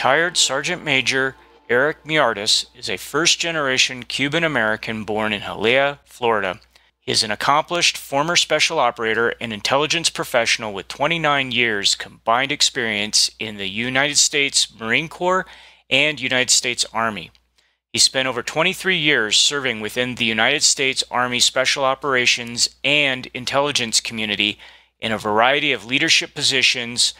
Retired Sergeant Major Erick Miyares is a first generation Cuban American born in Hialeah, Florida. He is an accomplished former special operator and intelligence professional with 29 years combined experience in the United States Marine Corps and United States Army. He spent over 23 years serving within the United States Army Special Operations and intelligence community in a variety of leadership positions,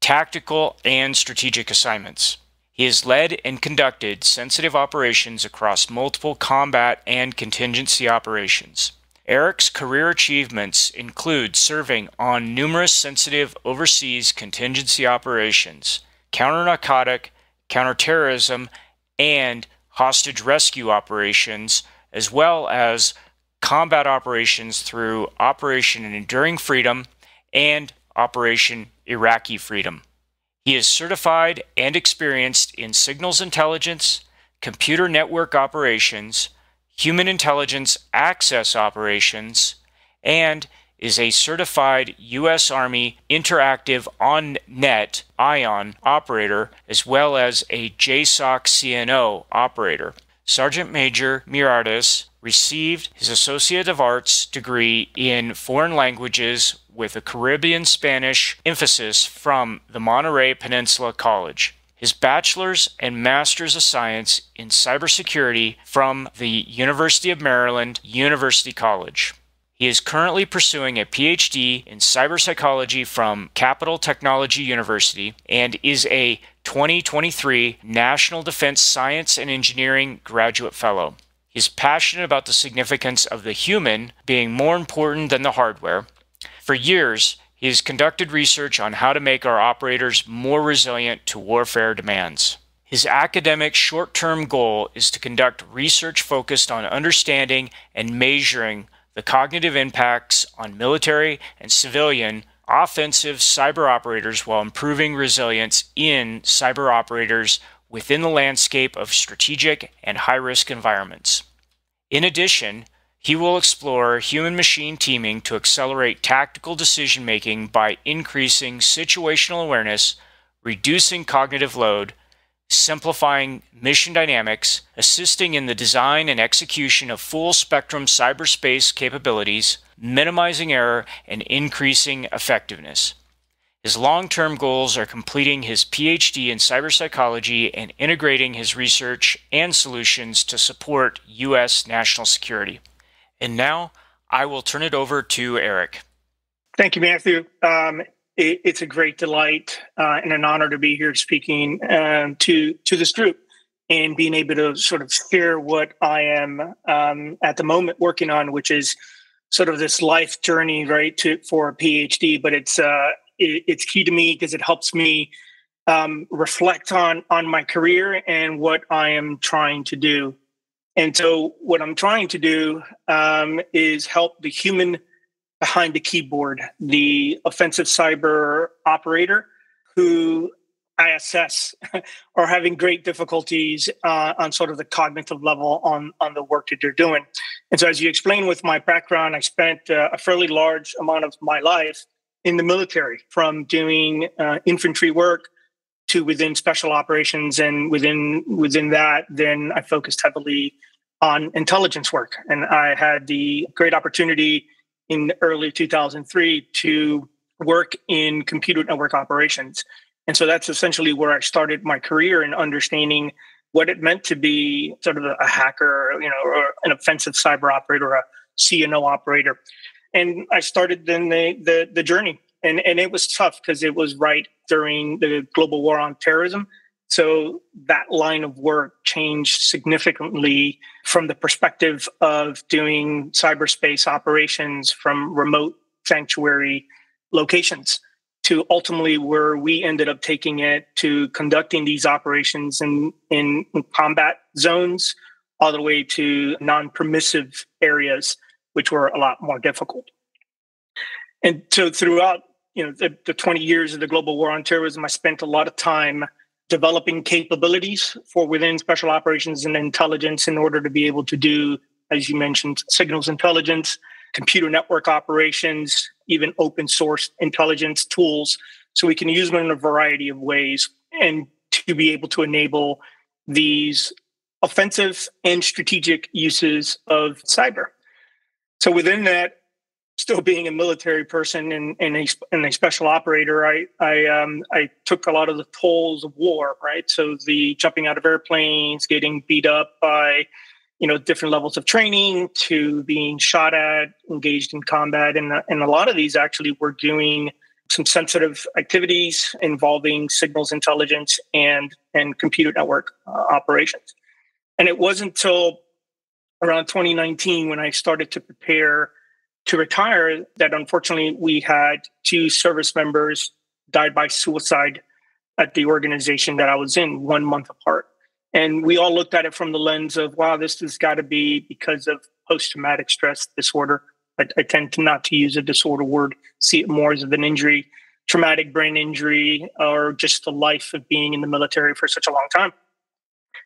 tactical, and strategic assignments. He has led and conducted sensitive operations across multiple combat and contingency operations. Erick's career achievements include serving on numerous sensitive overseas contingency operations, counter narcotic, counterterrorism, and hostage rescue operations, as well as combat operations through Operation Enduring Freedom and Operation Iraqi Freedom. He is certified and experienced in signals intelligence, computer network operations, human intelligence access operations, and is a certified U.S. Army Interactive On Net ION operator, as well as a JSOC CNO operator. Sergeant Major Miyares received his Associate of Arts degree in foreign languages with a Caribbean Spanish emphasis from the Monterey Peninsula College. His bachelor's and master's of science in cybersecurity from the University of Maryland University College. He is currently pursuing a PhD in cyberpsychology from Capital Technology University and is a 2023 National Defense Science and Engineering Graduate Fellow. He is passionate about the significance of the human being more important than the hardware for years, he has conducted research on how to make our operators more resilient to warfare demands. His academic short term goal is to conduct research focused on understanding and measuring the cognitive impacts on military and civilian offensive cyber operators while improving resilience in cyber operators within the landscape of strategic and high risk environments. In addition, he will explore human machine teaming to accelerate tactical decision making by increasing situational awareness, reducing cognitive load, simplifying mission dynamics, assisting in the design and execution of full spectrum cyberspace capabilities, minimizing error, and increasing effectiveness. His long term goals are completing his PhD in cyberpsychology and integrating his research and solutions to support U.S. national security. And now I will turn it over to Erick. Thank you, Matthew. Um, it, it's a great delight uh, and an honor to be here speaking um, to to this group and being able to sort of share what I am um, at the moment working on, which is sort of this life journey, right, to for a PhD. But it's uh, it, it's key to me because it helps me um, reflect on on my career and what I am trying to do. And so, what I'm trying to do um, is help the human behind the keyboard, the offensive cyber operator who I assess are having great difficulties uh, on sort of the cognitive level on, on the work that they're doing. And so, as you explained with my background, I spent uh, a fairly large amount of my life in the military, from doing uh, infantry work to within special operations, and within within that, then I focused heavily on intelligence work. And I had the great opportunity in early 2003 to work in computer network operations. And so that's essentially where I started my career in understanding what it meant to be sort of a hacker, you know, or an offensive cyber operator, a CNO operator. And I started then the, the, the journey. And, and it was tough because it was right during the global war on terrorism. So that line of work changed significantly from the perspective of doing cyberspace operations from remote sanctuary locations to ultimately where we ended up taking it to conducting these operations in, in, combat zones all the way to non-permissive areas, which were a lot more difficult. And so throughout you know the, the 20 years of the global war on terrorism, I spent a lot of time developing capabilities for within special operations and intelligence in order to be able to do, as you mentioned, signals intelligence, computer network operations, even open source intelligence tools. So we can use them in a variety of ways. And to be able to enable these offensive and strategic uses of cyber. So within that, still being a military person and, and, a, and a special operator, I I um, I took a lot of the tolls of war, right? So the jumping out of airplanes, getting beat up by you know different levels of training to being shot at, engaged in combat, and and a lot of these actually were doing some sensitive activities involving signals intelligence and and computer network uh, operations. And it wasn't until around 2019 when I started to prepare to retire that unfortunately we had two service members died by suicide at the organization that I was in one month apart. And we all looked at it from the lens of, wow, this has got to be because of post traumatic stress disorder. I, I, tend to not to use a disorder word, see it more as an injury, traumatic brain injury, or just the life of being in the military for such a long time.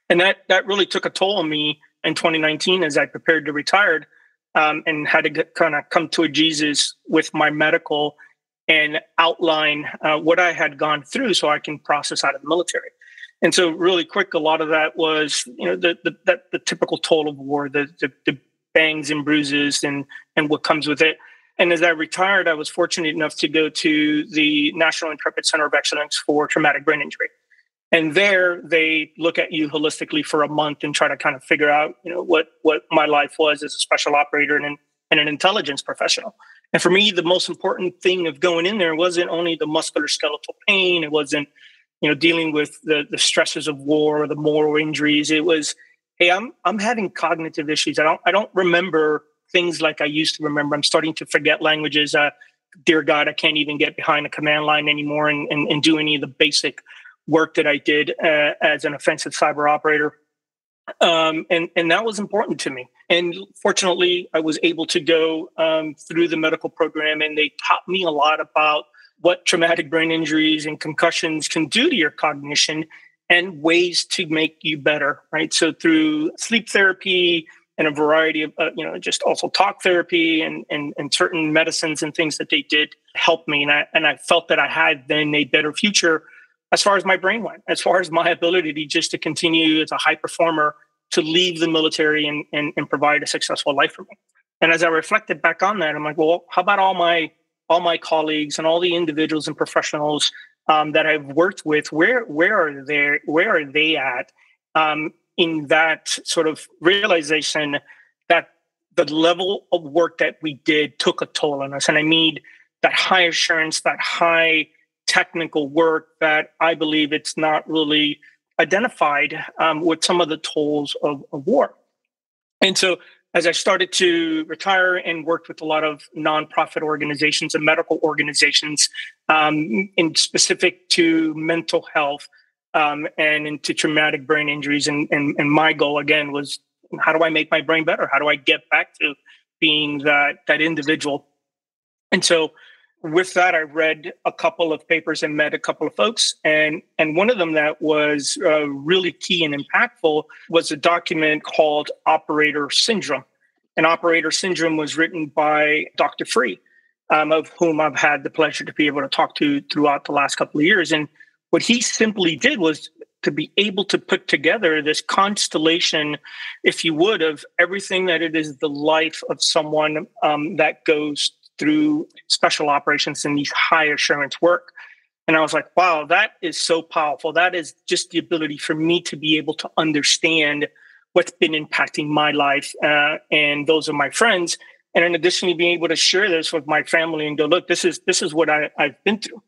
And that that really took a toll on me in 2019 as I prepared to retire um, and had to kind of come to a Jesus with my medical and outline uh, what I had gone through so I can process out of the military. And so, really quick, a lot of that was, you know, the the, that, the typical toll of war, the, the, the bangs and bruises, and and what comes with it. And as I retired, I was fortunate enough to go to the National Intrepid Center of Excellence for Traumatic Brain Injury. And there they look at you holistically for a month and try to kind of figure out, you know, what what my life was as a special operator and an, and an intelligence professional. And for me, the most important thing of going in there wasn't only the muscular skeletal pain, it wasn't, you know, dealing with the the stresses of war or the moral injuries. It was, hey, I'm I'm having cognitive issues. I don't I don't remember things like I used to remember. I'm starting to forget languages. Uh, dear God, I can't even get behind a command line anymore and, and, and do any of the basic work that I did uh, as an offensive cyber operator. Um, and, and that was important to me. And fortunately, I was able to go um, through the medical program, and they taught me a lot about what traumatic brain injuries and concussions can do to your cognition and ways to make you better, right? So through sleep therapy and a variety of, uh, you know, just also talk therapy and, and, and certain medicines and things that they did help me. And I, and I felt that I had then a better future as far as my brain went, as far as my ability to just to continue as a high performer to leave the military and, and, and provide a successful life for me. And as I reflected back on that, I'm like, well, how about all my all my colleagues and all the individuals and professionals um, that I've worked with? Where where are they? Where are they at um, in that sort of realization that the level of work that we did took a toll on us, and I need that high assurance, that high technical work that I believe it's not really identified um, with some of the tolls of, of war. And so as I started to retire and worked with a lot of nonprofit organizations and medical organizations um, in specific to mental health um, and into traumatic brain injuries. And, and, and my goal again was how do I make my brain better? How do I get back to being that, that individual? And so with that, I read a couple of papers and met a couple of folks, and and one of them that was uh, really key and impactful was a document called Operator Syndrome. And Operator Syndrome was written by Dr. Frueh, um, of whom I've had the pleasure to be able to talk to throughout the last couple of years. And what he simply did was to be able to put together this constellation, if you would, of everything that it is the life of someone um, that goes through special operations and these high assurance work. And I was like, wow, that is so powerful. That is just the ability for me to be able to understand what's been impacting my life uh, and those of my friends. And in addition to being able to share this with my family and go, look, this is this is what I, I've been through.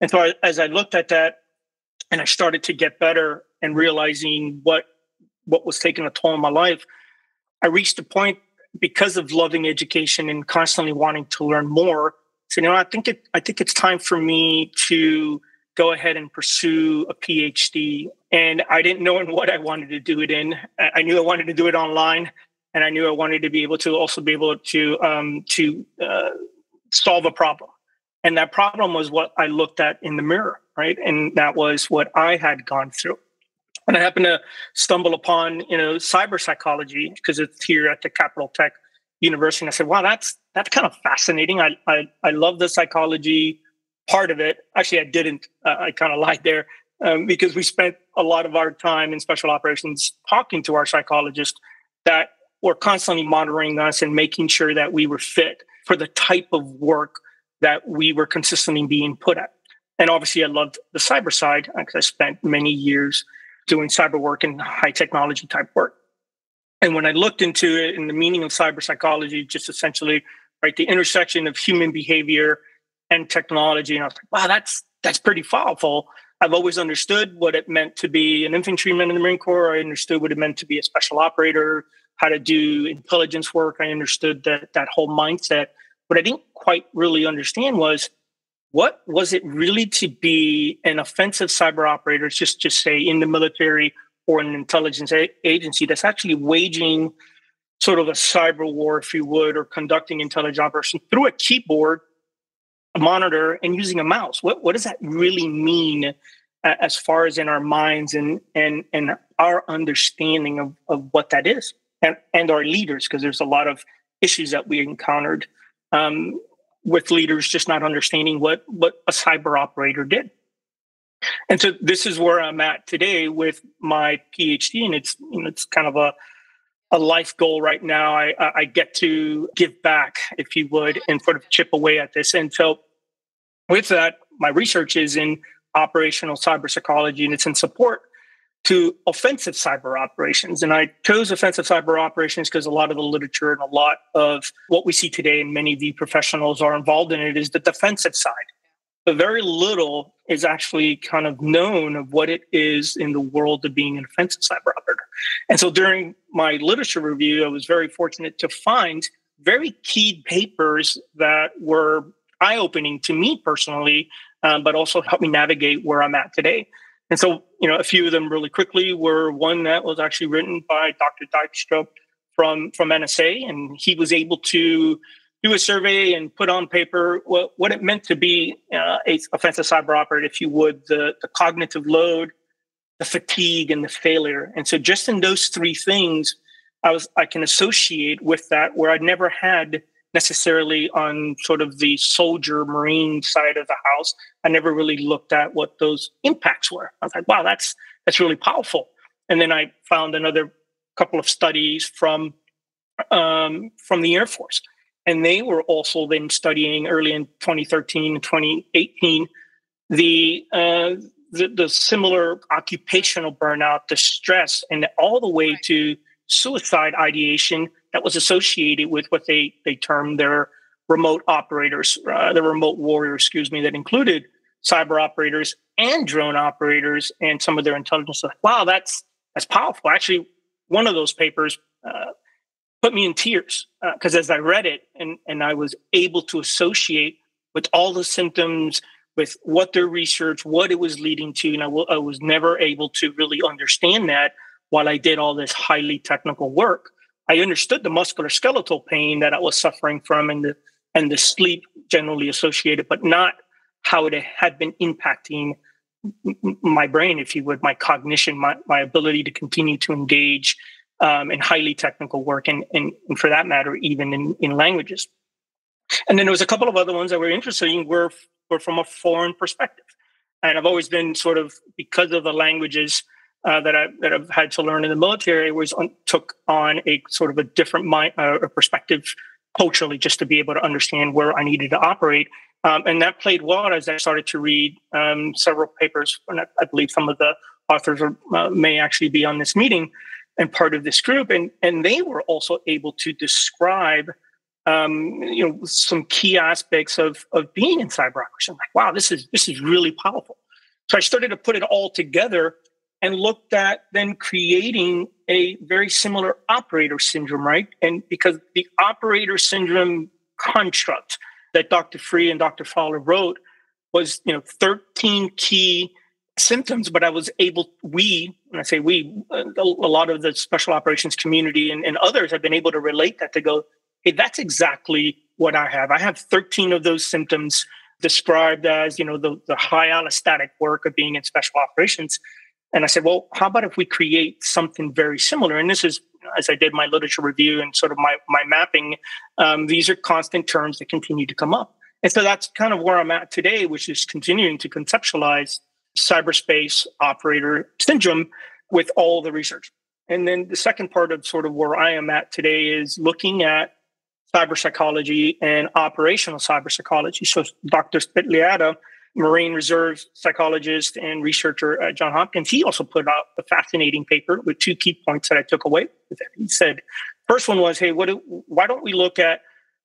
And so I, as I looked at that and I started to get better and realizing what what was taking a toll on my life, I reached a point because of loving education and constantly wanting to learn more, so you know, I think it I think it's time for me to go ahead and pursue a PhD. And I didn't know in what I wanted to do it in. I knew I wanted to do it online, and I knew I wanted to be able to also be able to um, to uh, solve a problem. And that problem was what I looked at in the mirror, right? And that was what I had gone through and I happened to stumble upon you know cyber psychology because it's here at the Capital Tech University. And I said, "Wow, that's that's kind of fascinating. I I, I love the psychology part of it. Actually, I didn't. Uh, I kind of lied there. um, because we spent a lot of our time in special operations talking to our psychologists that were constantly monitoring us and making sure that we were fit for the type of work that we were consistently being put at. And obviously, I loved the cyber side because I spent many years doing cyber work and high technology type work. And when I looked into it and the meaning of cyber psychology, just essentially, right, the intersection of human behavior and technology, and I was like, wow, that's that's pretty powerful. I've always understood what it meant to be an infantryman in the Marine Corps. I understood what it meant to be a special operator, how to do intelligence work. I understood that that whole mindset. What I didn't quite really understand was what was it really to be an offensive cyber operator, just just say in the military or an intelligence a- agency that's actually waging sort of a cyber war, if you would, or conducting intelligence operations through a keyboard, a monitor, and using a mouse. What what does that really mean as far as in our minds and and and our understanding of, of what that is, and and our leaders, because there's a lot of issues that we encountered um, with leaders just not understanding what what a cyber operator did. And so this is where I'm at today with my PhD, and it's you know, it's kind of a a life goal right now. I I get to give back, if you would, and sort of chip away at this. And so with that, my research is in operational cyber psychology, and it's in support to offensive cyber operations. And I chose offensive cyber operations because a lot of the literature and a lot of what we see today, and many of the professionals are involved in it, is the defensive side. But very little is actually kind of known of what it is in the world of being an offensive cyber operator. And so during my literature review, I was very fortunate to find very key papers that were eye opening to me personally, um, but also helped me navigate where I'm at today. And so, you know, a few of them really quickly were one that was actually written by Dr. Dykstra from, from NSA, and he was able to do a survey and put on paper what, what it meant to be uh, a offensive cyber operator, if you would, the, the cognitive load, the fatigue, and the failure. And so, just in those three things, I was I can associate with that where I'd never had necessarily on sort of the soldier marine side of the house. I never really looked at what those impacts were. I was like, wow, that's that's really powerful. And then I found another couple of studies from um, from the Air Force, and they were also then studying early in 2013 and 2018 the uh, the, the similar occupational burnout, the stress, and all the way to suicide ideation that was associated with what they they termed their remote operators, uh, the remote warriors, excuse me, that included cyber operators and drone operators and some of their intelligence. Wow, that's that's powerful. Actually, one of those papers uh, put me in tears because uh, as I read it and and I was able to associate with all the symptoms with what their research, what it was leading to, and I, w- I was never able to really understand that while I did all this highly technical work. I understood the muscular skeletal pain that I was suffering from and the and the sleep generally associated, but not how it had been impacting my brain, if you would, my cognition, my, my ability to continue to engage um, in highly technical work, and, and, and for that matter, even in, in languages. And then there was a couple of other ones that were interesting were, were from a foreign perspective. And I've always been sort of, because of the languages, uh, that I that I've had to learn in the military was on, took on a sort of a different mind uh, perspective culturally, just to be able to understand where I needed to operate, um, and that played well as I started to read um, several papers. And I, I, believe some of the authors are, uh, may actually be on this meeting and part of this group, and and they were also able to describe. Um, you know some key aspects of of being in cyber operation. Like, wow, this is this is really powerful. So I started to put it all together and looked at then creating a very similar operator syndrome, right? And because the operator syndrome construct that Dr. Frueh and Dr. Fowler wrote was, you know, 13 key symptoms, but I was able, we, when I say we, uh, a, lot of the special operations community and, and others have been able to relate that to go, hey, that's exactly what I have. I have 13 of those symptoms described as, you know, the, the high allostatic work of being in special operations. And I said, well, how about if we create something very similar? And this is, as I did my literature review and sort of my, my mapping, um, these are constant terms that continue to come up. And so that's kind of where I'm at today, which is continuing to conceptualize cyberspace operator syndrome with all the research. And then the second part of sort of where I am at today is looking at cyber psychology and operational cyber psychology. So Dr. Spigliata, Marine Reserve psychologist and researcher at John Hopkins, he also put out a fascinating paper with two key points that I took away. He said, first one was, hey, what do, why don't we look at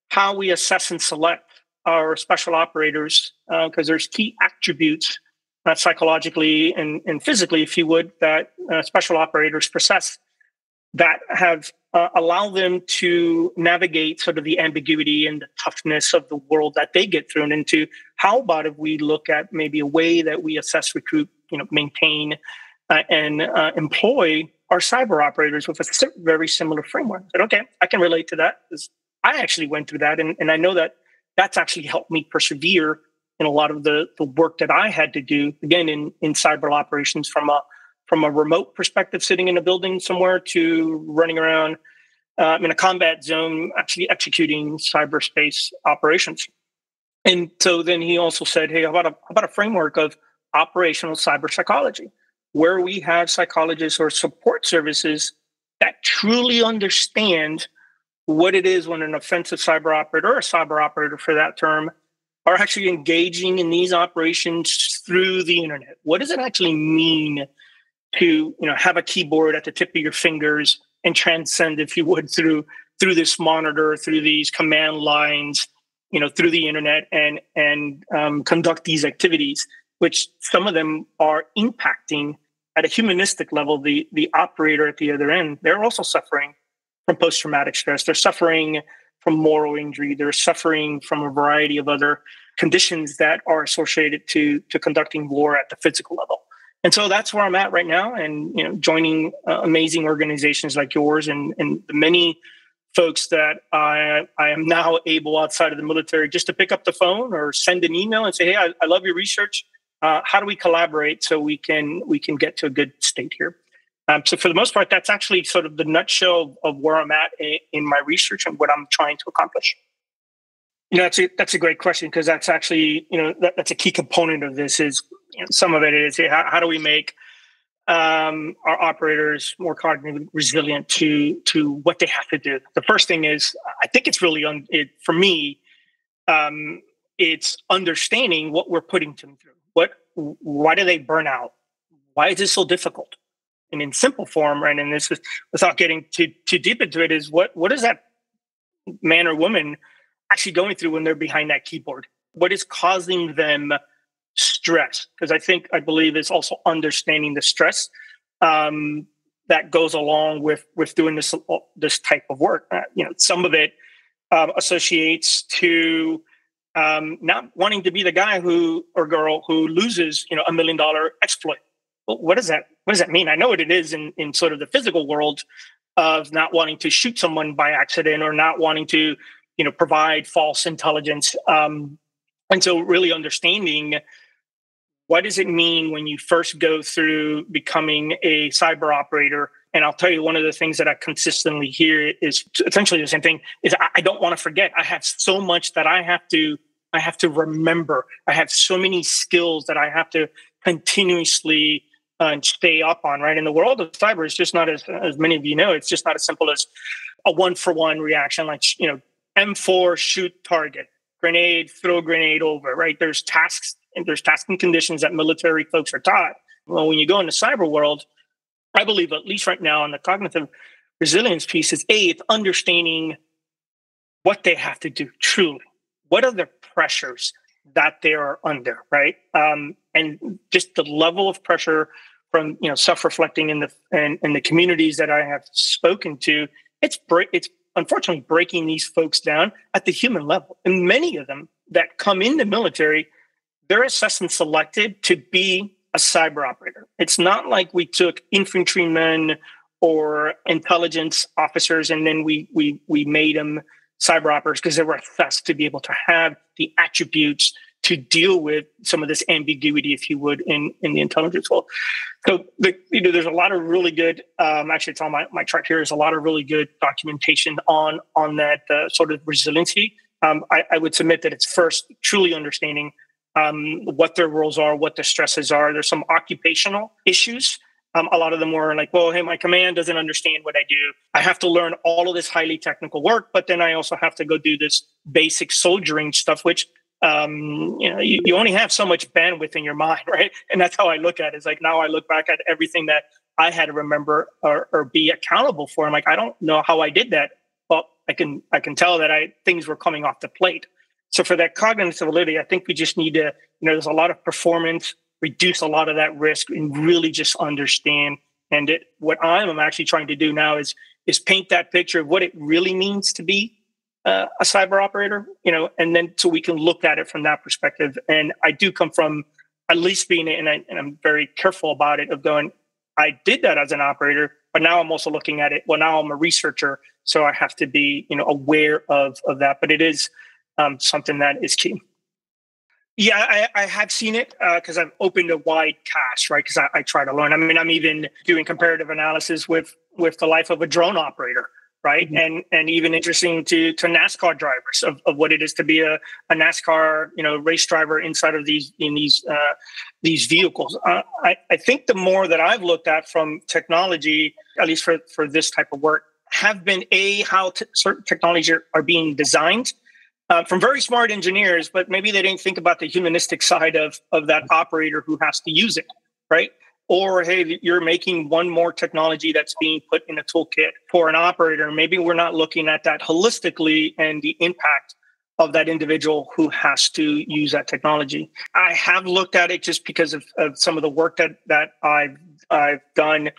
how we assess and select our special operators? Because uh, there's key attributes uh, psychologically and, and physically, if you would, that uh, special operators possess that have uh, allow them to navigate sort of the ambiguity and the toughness of the world that they get thrown into. How about if we look at maybe a way that we assess, recruit, you know, maintain, uh, and uh, employ our cyber operators with a very similar framework? Said, okay, I can relate to that because I actually went through that, and, and I know that that's actually helped me persevere in a lot of the the work that I had to do again in in cyber operations from a from a remote perspective, sitting in a building somewhere, to running around uh, in a combat zone, actually executing cyberspace operations. And so then he also said, "Hey, how about a how about a framework of operational cyber psychology, where we have psychologists or support services that truly understand what it is when an offensive cyber operator or a cyber operator, for that term, are actually engaging in these operations through the internet. What does it actually mean to you know have a keyboard at the tip of your fingers and transcend, if you would, through through this monitor, through these command lines, you know, through the internet, and and um, conduct these activities, which some of them are impacting at a humanistic level the the operator at the other end. They're also suffering from post traumatic stress. They're suffering from moral injury. They're suffering from a variety of other conditions that are associated to to conducting war at the physical level. And so that's where I'm at right now, and you know, joining uh, amazing organizations like yours and and the many folks that I I am now able outside of the military just to pick up the phone or send an email and say, hey, I, I love your research. Uh, how do we collaborate so we can we can get to a good state here? Um, so for the most part, that's actually sort of the nutshell of, where I'm at in, in my research and what I'm trying to accomplish. You know, that's a, that's a great question because that's actually, you know, that, that's a key component of this is you know, some of it is how, how do we make um, our operators more cognitively resilient to to what they have to do. The first thing is, I think it's really on it for me. Um, it's understanding what we're putting them through. What, why do they burn out? Why is this so difficult? And in simple form, right? And this is without getting too too deep into it, is what what is that man or woman actually going through when they're behind that keyboard? What is causing them stress? Because I think, I believe, it's also understanding the stress um, that goes along with with doing this this type of work. Uh, you know, some of it uh, associates to um, not wanting to be the guy who or girl who loses, you know, a million dollar exploit. Well, what does that what does that mean? I know what it is in in sort of the physical world of not wanting to shoot someone by accident or not wanting to you know provide false intelligence um, and so really understanding what does it mean when you first go through becoming a cyber operator? And i'll tell you one of the things that i consistently hear is essentially the same thing is i, don't want to forget. I have so much that i have to i have to remember. I have so many skills that i have to continuously uh, stay up on right? In the world of cyber it's just not as as many of you know it's just not as simple as a one for one reaction like you know M4 shoot target, grenade, throw grenade over, right? There's tasks and there's and conditions that military folks are taught. Well, when you go into the cyber world, I believe at least right now in the cognitive resilience piece is a it's understanding what they have to do truly. What are the pressures that they are under, right? Um, and just the level of pressure from you know self-reflecting in the in, in the communities that I have spoken to, it's it's unfortunately breaking these folks down at the human level. And many of them that come in the military, they're assessed and selected to be a cyber operator. It's not like we took infantrymen or intelligence officers and then we we we made them cyber operators because they were assessed to be able to have the attributes to deal with some of this ambiguity, if you would, in, in the intelligence world. So, the, you know, there's a lot of really good. Um, actually, it's on my, my chart here. Is a lot of really good documentation on on that uh, sort of resiliency. Um, I, I, would submit that it's first truly understanding um, what their roles are, what the stresses are. There's some occupational issues. Um, a lot of them were like, well, hey, my command doesn't understand what I do. I have to learn all of this highly technical work, but then I also have to go do this basic soldiering stuff, which um, you know, you, you only have so much bandwidth in your mind, right? And that's how I look at it. It's like now I look back at everything that I had to remember or, or be accountable for. I'm like, I don't know how I did that. But I can I can tell that I things were coming off the plate. So for that cognitive validity, I think we just need to, you know, there's a lot of performance, reduce a lot of that risk, and really just understand. And it, what I'm actually trying to do now is is paint that picture of what it really means to be uh, a cyber operator, you know, and then so we can look at it from that perspective. And I do come from at least being, and, I, and I'm very careful about it, of going, I did that as an operator, but now I'm also looking at it. Well, now I'm a researcher, so I have to be, you know, aware of of that. But it is um, something that is key. Yeah, I, I have seen it because uh, I've opened a wide cast, right? Because I, I try to learn. I mean, I'm even doing comparative analysis with with the life of a drone operator, right? Mm-hmm. And and even interesting to to NASCAR drivers of, of what it is to be a, a NASCAR you know race driver inside of these in these uh, these vehicles. Uh, I I think the more that I've looked at from technology, at least for for this type of work, have been a how t- certain technologies are, are being designed. Uh, from very smart engineers, but maybe they didn't think about the humanistic side of of that operator who has to use it, right? or hey you're making one more technology that's being put in a toolkit for an operator maybe we're not looking at that holistically and the impact of that individual who has to use that technology i have looked at it just because of, of some of the work that that i've i've done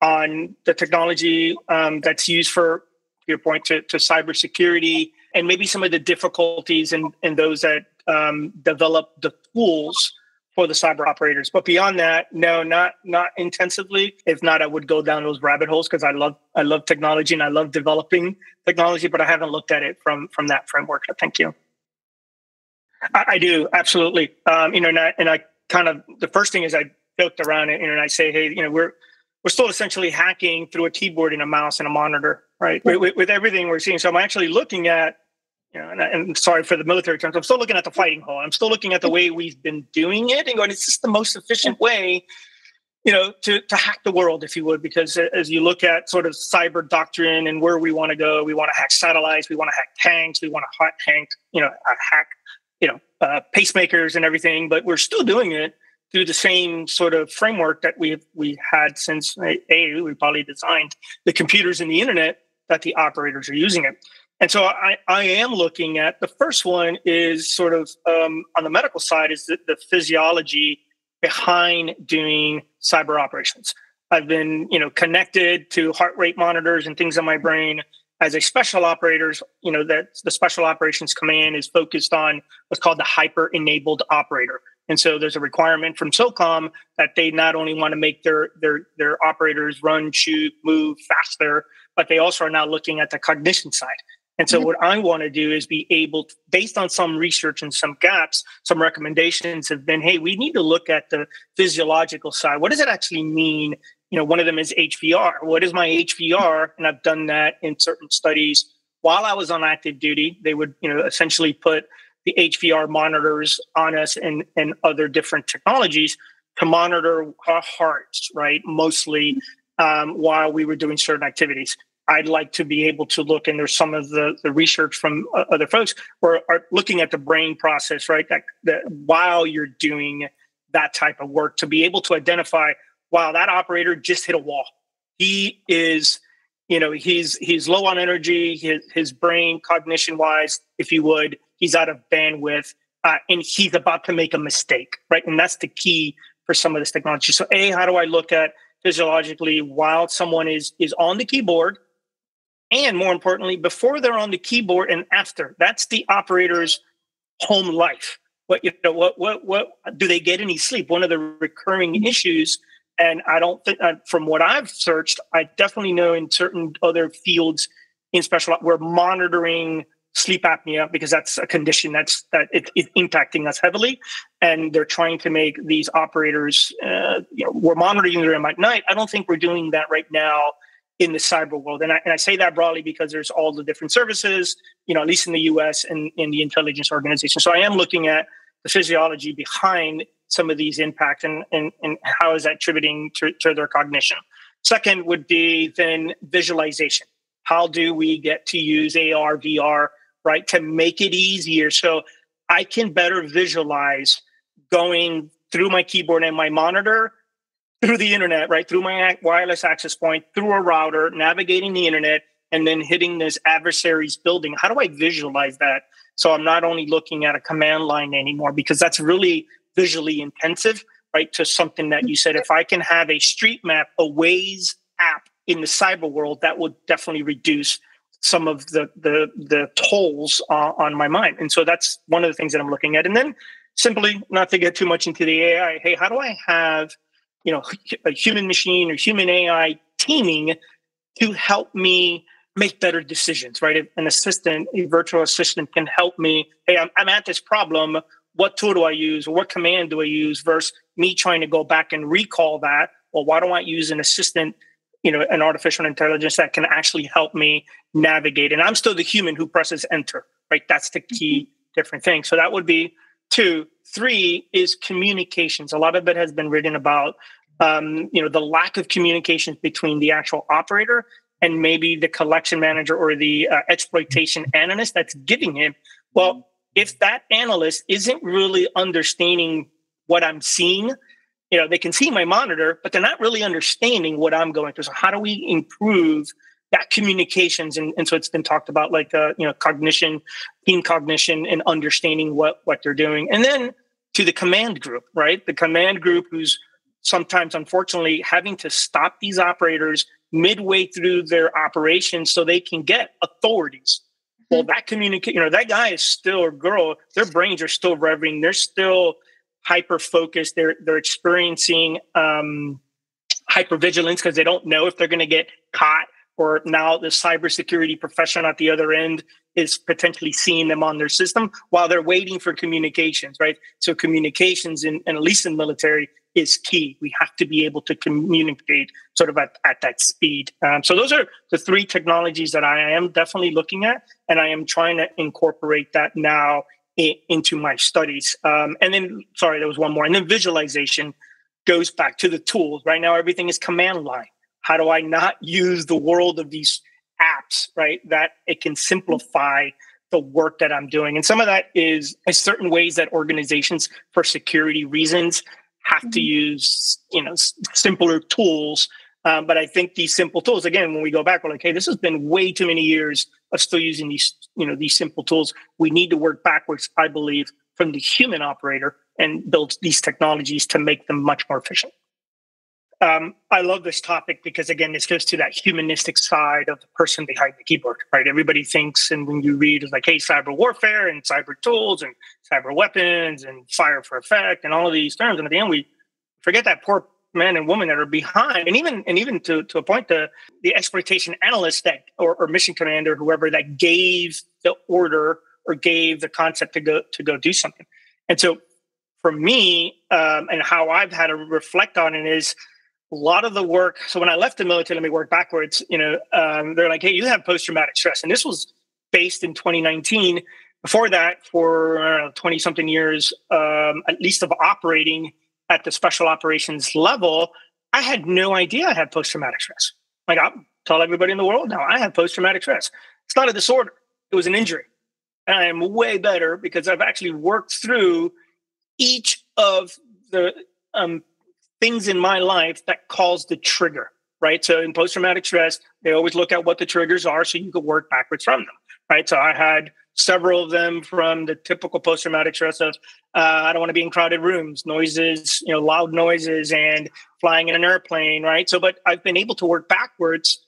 on the technology um, that's used for your point to, to cybersecurity and maybe some of the difficulties and and those that um, develop the tools for the cyber operators. But beyond that, no, not not intensively. If not, I would go down those rabbit holes because I love I love technology and I love developing technology, but I haven't looked at it from from that framework. Thank you. I, I do absolutely. Um, you know, and I, and I kind of the first thing is I joked around it, and I say, hey, you know, we're we're still essentially hacking through a keyboard and a mouse and a monitor, right? With, with everything we're seeing. So I'm actually looking at you know, and, and, sorry for the military terms. I'm still looking at the fighting hall. I'm still looking at the way we've been doing it and going, it's just the most efficient way, you know, to, to hack the world, if you would, because as you look at sort of cyber doctrine and where we want to go, we want to hack satellites, we want to hack tanks, we want to hack, you know, uh, hack, you know, uh, pacemakers and everything, but we're still doing it through the same sort of framework that we've we had since a we probably designed the computers and the internet that the operators are using it. And so I, I am looking at the first one is sort of um, on the medical side is the, the physiology behind doing cyber operations. I've been, you know, connected to heart rate monitors and things in my brain as a special operators, you know, that the special operations command is focused on what's called the hyper enabled operator. And so there's a requirement from SOCOM that they not only want to make their their their operators run, shoot, move faster, but they also are now looking at the cognition side. And so, what I want to do is be able, to, based on some research and some gaps, some recommendations have been, hey, we need to look at the physiological side. What does it actually mean? You know, one of them is HVR. What is my HVR? And I've done that in certain studies while I was on active duty. They would, you know, essentially put the HVR monitors on us and and other different technologies to monitor our hearts, right? Mostly um, while we were doing certain activities. I'd like to be able to look, and there's some of the, the research from uh, other folks where are looking at the brain process, right? That, that while you're doing that type of work, to be able to identify, wow, that operator just hit a wall. He is, you know, he's he's low on energy. His, his brain, cognition wise, if you would, he's out of bandwidth, uh, and he's about to make a mistake, right? And that's the key for some of this technology. So, a, how do I look at physiologically while someone is is on the keyboard? And more importantly, before they're on the keyboard and after. That's the operator's home life. What you know, what what what do they get any sleep? One of the recurring issues, and I don't think, uh, from what I've searched, I definitely know in certain other fields in special, we're monitoring sleep apnea because that's a condition that's that it, it's impacting us heavily and they're trying to make these operators uh, you know we're monitoring them at night i don't think we're doing that right now in the cyber world. And I, and I say that broadly because there's all the different services, you know, at least in the US and in the intelligence organization. So I am looking at the physiology behind some of these impacts and, and, and how is that attributing to, to their cognition. Second would be then visualization. How do we get to use AR, VR, right, to make it easier so I can better visualize going through my keyboard and my monitor through the internet, right, through my wireless access point, through a router, navigating the internet, and then hitting this adversary's building. How do I visualize that? So I'm not only looking at a command line anymore because that's really visually intensive, right? To something that you said, if I can have a street map, a Waze app in the cyber world, that would definitely reduce some of the the the tolls uh, on my mind. And so that's one of the things that I'm looking at. And then simply, not to get too much into the AI, hey, how do I have you know a human machine or human AI teaming to help me make better decisions, right? An assistant, a virtual assistant can help me. Hey, I'm, I'm at this problem what tool do I use or what command do I use versus me trying to go back and recall that. Well, why don't I use an assistant, you know, an artificial intelligence that can actually help me navigate? And I'm still the human who presses enter, right? That's the key mm-hmm. different thing. So that would be two. Three is communications. A lot of it has been written about, um, you know, the lack of communications between the actual operator and maybe the collection manager or the uh, exploitation analyst that's giving him. Well, if that analyst isn't really understanding what I'm seeing, you know, they can see my monitor, but they're not really understanding what I'm going through. So how do we improve that communications? And, and so it's been talked about like, uh, you know, cognition, team cognition and understanding what, what they're doing. And then to the command group, right? The command group who's sometimes unfortunately having to stop these operators midway through their operations so they can get authorities well, that communicate, you know, that guy is still or girl, their brains are still revving. They're still hyper focused. They're they're experiencing um, hyper vigilance because they don't know if they're going to get caught. Or now the cybersecurity professional at the other end is potentially seeing them on their system while they're waiting for communications, right? So communications, in, and at least in military, is key. We have to be able to communicate sort of at, at that speed. Um, so those are the three technologies that I am definitely looking at, and I am trying to incorporate that now in, into my studies. Um, and then, sorry, there was one more. And then visualization goes back to the tools. Right now, everything is command line. How do I not use the world of these apps, right? That it can simplify the work that I'm doing. And some of that is, is certain ways that organizations, for security reasons, have to mm-hmm. use you know simpler tools um, but i think these simple tools again when we go back we're like hey this has been way too many years of still using these you know these simple tools we need to work backwards i believe from the human operator and build these technologies to make them much more efficient um, I love this topic because again, this goes to that humanistic side of the person behind the keyboard, right? Everybody thinks, and when you read, it's like, hey, cyber warfare and cyber tools and cyber weapons and fire for effect and all of these terms, and at the end, we forget that poor men and women that are behind, and even and even to to a point, the the exploitation analyst that or, or mission commander, whoever that gave the order or gave the concept to go to go do something, and so for me, um, and how I've had to reflect on it is a lot of the work. So when I left the military, let me work backwards. You know, um, they're like, "Hey, you have post traumatic stress," and this was based in 2019. Before that, for 20 something years, um, at least of operating at the special operations level, I had no idea I had post traumatic stress. Like I tell everybody in the world now, I have post traumatic stress. It's not a disorder; it was an injury, and I am way better because I've actually worked through each of the um, things in my life that cause the trigger, right? So in post traumatic stress, they always look at what the triggers are so you can work backwards from them, right? So I had several of them from the typical post traumatic stress of uh, I don't want to be in crowded rooms, noises, you know, loud noises, and flying in an airplane, right? So, but I've been able to work backwards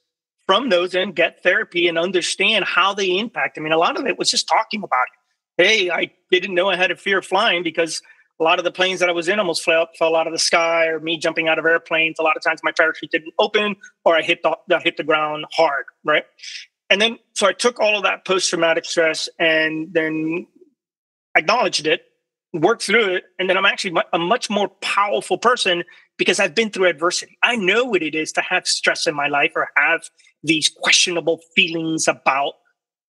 from those and get therapy and understand how they impact. I mean, a lot of it was just talking about it. Hey, I didn't know I had a fear of flying because a lot of the planes that I was in almost fell, fell out of the sky, or me jumping out of airplanes. A lot of times my parachute didn't open, or I hit the I hit the ground hard, right? And then so I took all of that post traumatic stress and then acknowledged it, worked through it, and then I'm actually a much more powerful person because I've been through adversity. I know what it is to have stress in my life or have these questionable feelings about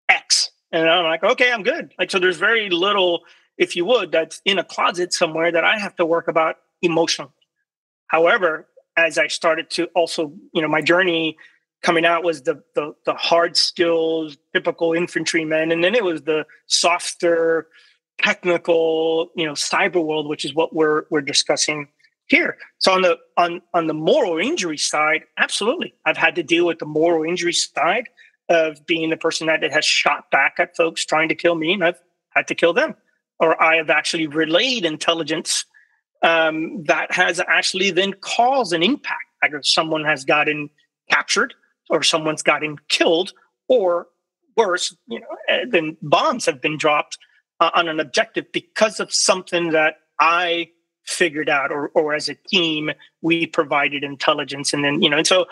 X. And I'm like, okay, I'm good. Like, so there's very little if you would, that's in a closet somewhere that I have to work about emotionally. However, as I started to also, you know, my journey coming out was the the, the hard skills, typical infantrymen, and then it was the softer, technical, you know, cyber world, which is what we're we're discussing here. So on the on on the moral injury side, absolutely, I've had to deal with the moral injury side of being the person that has shot back at folks trying to kill me, and I've had to kill them, or I have actually relayed intelligence um, that has actually then caused an impact. Either someone has gotten captured, or someone's gotten killed, or worse, you know, eh, then bombs have been dropped uh, on an objective because of something that I figured out, or or as a team we provided intelligence, and then you know, and so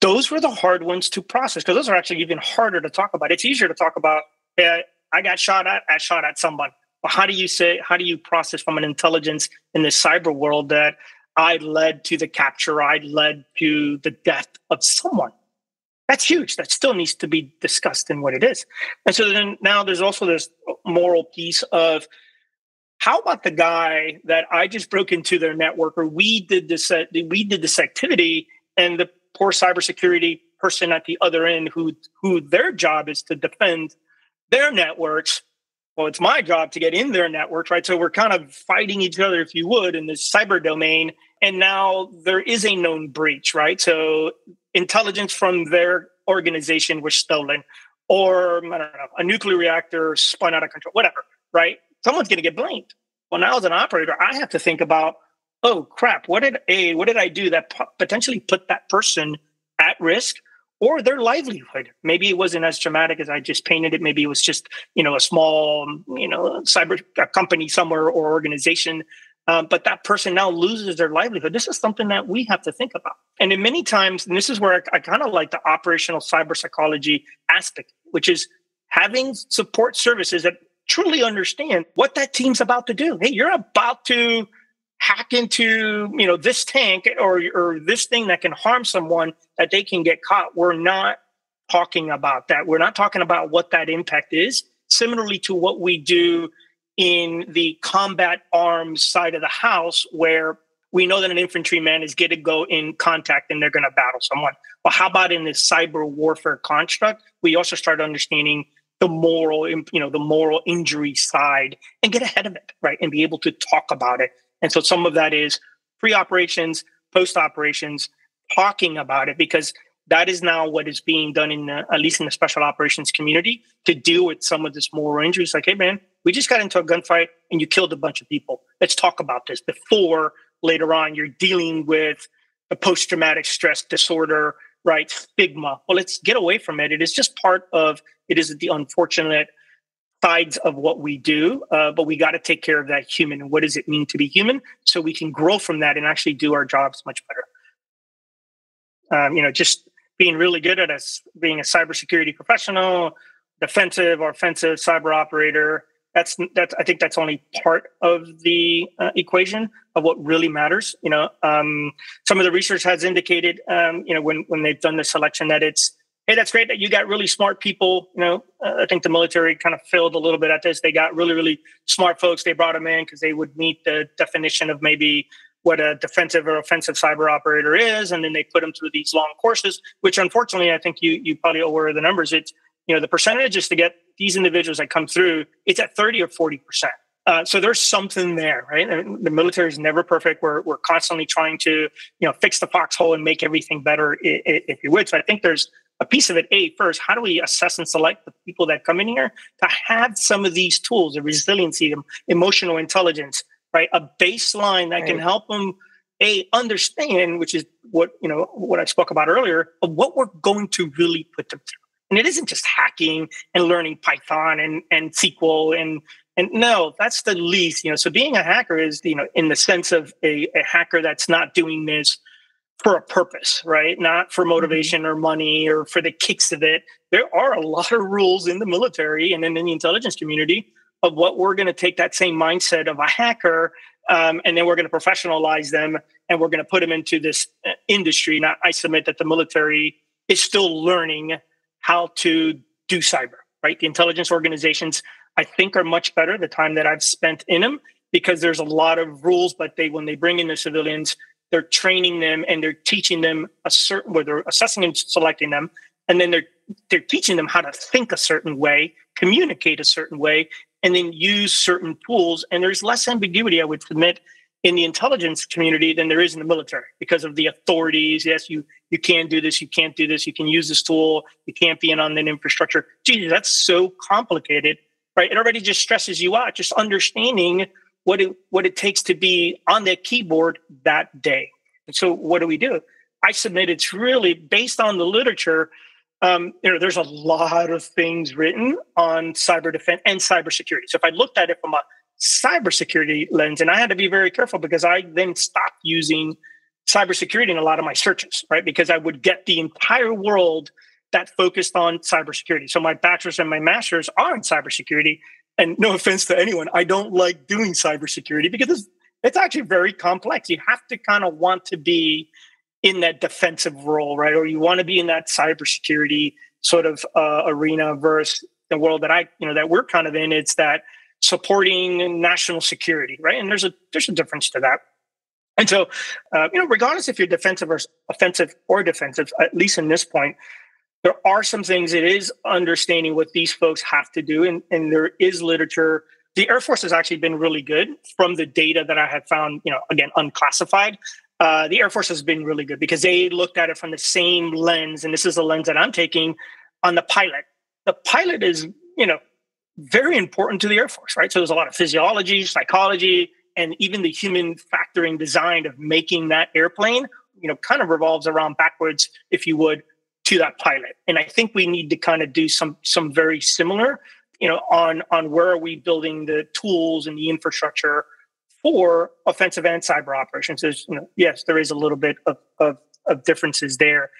those were the hard ones to process because those are actually even harder to talk about. It's easier to talk about. I got shot at. I shot at someone how do you say how do you process from an intelligence in this cyber world that I led to the capture, I led to the death of someone? That's huge. That still needs to be discussed in what it is. And so then now there's also this moral piece of how about the guy that I just broke into their network or we did this we did this activity and the poor cybersecurity person at the other end who who their job is to defend their networks well, it's my job to get in their networks, right? So we're kind of fighting each other, if you would, in this cyber domain. And now there is a known breach, right? So intelligence from their organization was stolen, or I don't know, a nuclear reactor spun out of control, whatever, right? Someone's going to get blamed. Well, now as an operator, I have to think about, oh crap, what did a what did I do that potentially put that person at risk? Or their livelihood. Maybe it wasn't as dramatic as I just painted it. Maybe it was just, you know, a small, you know, cyber company somewhere or organization. Um, but that person now loses their livelihood. This is something that we have to think about. And in many times, and this is where I, I kind of like the operational cyber psychology aspect, which is having support services that truly understand what that team's about to do. Hey, you're about to hack into you know this tank or or this thing that can harm someone that they can get caught. We're not talking about that. We're not talking about what that impact is. Similarly to what we do in the combat arms side of the house where we know that an infantryman is going to go in contact and they're going to battle someone. Well how about in this cyber warfare construct? We also start understanding the moral you know the moral injury side and get ahead of it right and be able to talk about it and so some of that is pre operations, post operations, talking about it because that is now what is being done in the, at least in the special operations community to deal with some of this moral injuries. Like, hey man, we just got into a gunfight and you killed a bunch of people. Let's talk about this before later on you're dealing with a post traumatic stress disorder, right? Stigma. Well, let's get away from it. It is just part of it is the unfortunate sides of what we do, uh, but we got to take care of that human. And what does it mean to be human? So we can grow from that and actually do our jobs much better. Um, you know, just being really good at us, being a cybersecurity professional, defensive or offensive cyber operator. That's that's. I think that's only part of the uh, equation of what really matters. You know, um, some of the research has indicated, um, you know, when when they've done the selection that it's hey, that's great that you got really smart people. You know, uh, I think the military kind of failed a little bit at this. They got really, really smart folks. They brought them in because they would meet the definition of maybe what a defensive or offensive cyber operator is, and then they put them through these long courses. Which, unfortunately, I think you you probably aware of the numbers. It's you know the percentages to get these individuals that come through. It's at thirty or forty percent. Uh, so there's something there, right? The military is never perfect. We're we're constantly trying to, you know, fix the foxhole and make everything better, if you would. So I think there's a piece of it a first how do we assess and select the people that come in here to have some of these tools the resiliency the emotional intelligence right? A baseline that right. can help them a understand which is what you know what i spoke about earlier of what we're going to really put them through. And it isn't just hacking and learning python and and sql and and no that's the least you know. So being a hacker is you know in the sense of a, a hacker that's not doing this for a purpose, right? Not for mm-hmm. motivation or money or for the kicks of it. There are a lot of rules in the military and in the intelligence community of what we're going to take that same mindset of a hacker um, and then we're going to professionalize them and we're going to put them into this uh, industry. Now, I submit that the military is still learning how to do cyber, right? The intelligence organizations I think are much better the time that I've spent in them because there's a lot of rules, but they when they bring in the civilians, they're training them and they're teaching them a certain where they're assessing and selecting them, and then they're they're teaching them how to think a certain way, communicate a certain way, and then use certain tools. And there's less ambiguity, I would submit, in the intelligence community than there is in the military because of the authorities. Yes, you you can do this, you can't do this, you can use this tool, you can't be in on that infrastructure. Geez, that's so complicated, right? It already just stresses you out, just understanding what it what it takes to be on that keyboard that day. And so what do we do? I submit it's really based on the literature. Um, you know, there's a lot of things written on cyber defense and cybersecurity. So if I looked at it from a cybersecurity lens. And I had to be very careful because I then stopped using cybersecurity in a lot of my searches, right? Because I would get the entire world that focused on cybersecurity. So my bachelor's and my master's are in cybersecurity. And no offense to anyone, I don't like doing cybersecurity because it's, it's actually very complex. You have to kind of want to be in that defensive role, right? Or you want to be in that cybersecurity sort of uh, arena versus the world that I, you know, that we're kind of in. It's that supporting national security, right? And there's a there's a difference to that. And so, uh, you know, regardless if you're defensive or offensive or defensive, at least in this point, there are some things it is understanding what these folks have to do, and, and there is literature. The Air Force has actually been really good from the data that I have found, you know, again, unclassified. Uh, the Air Force has been really good because they looked at it from the same lens, and this is the lens that I'm taking on the pilot. The pilot is, you know, very important to the Air Force, right? So there's a lot of physiology, psychology, and even the human factoring design of making that airplane, you know, kind of revolves around backwards, if you would, to that pilot. And I think we need to kind of do some some very similar, you know, on on where are we building the tools and the infrastructure for offensive and cyber operations. There's, you know, yes, there is a little bit of, of, of differences there.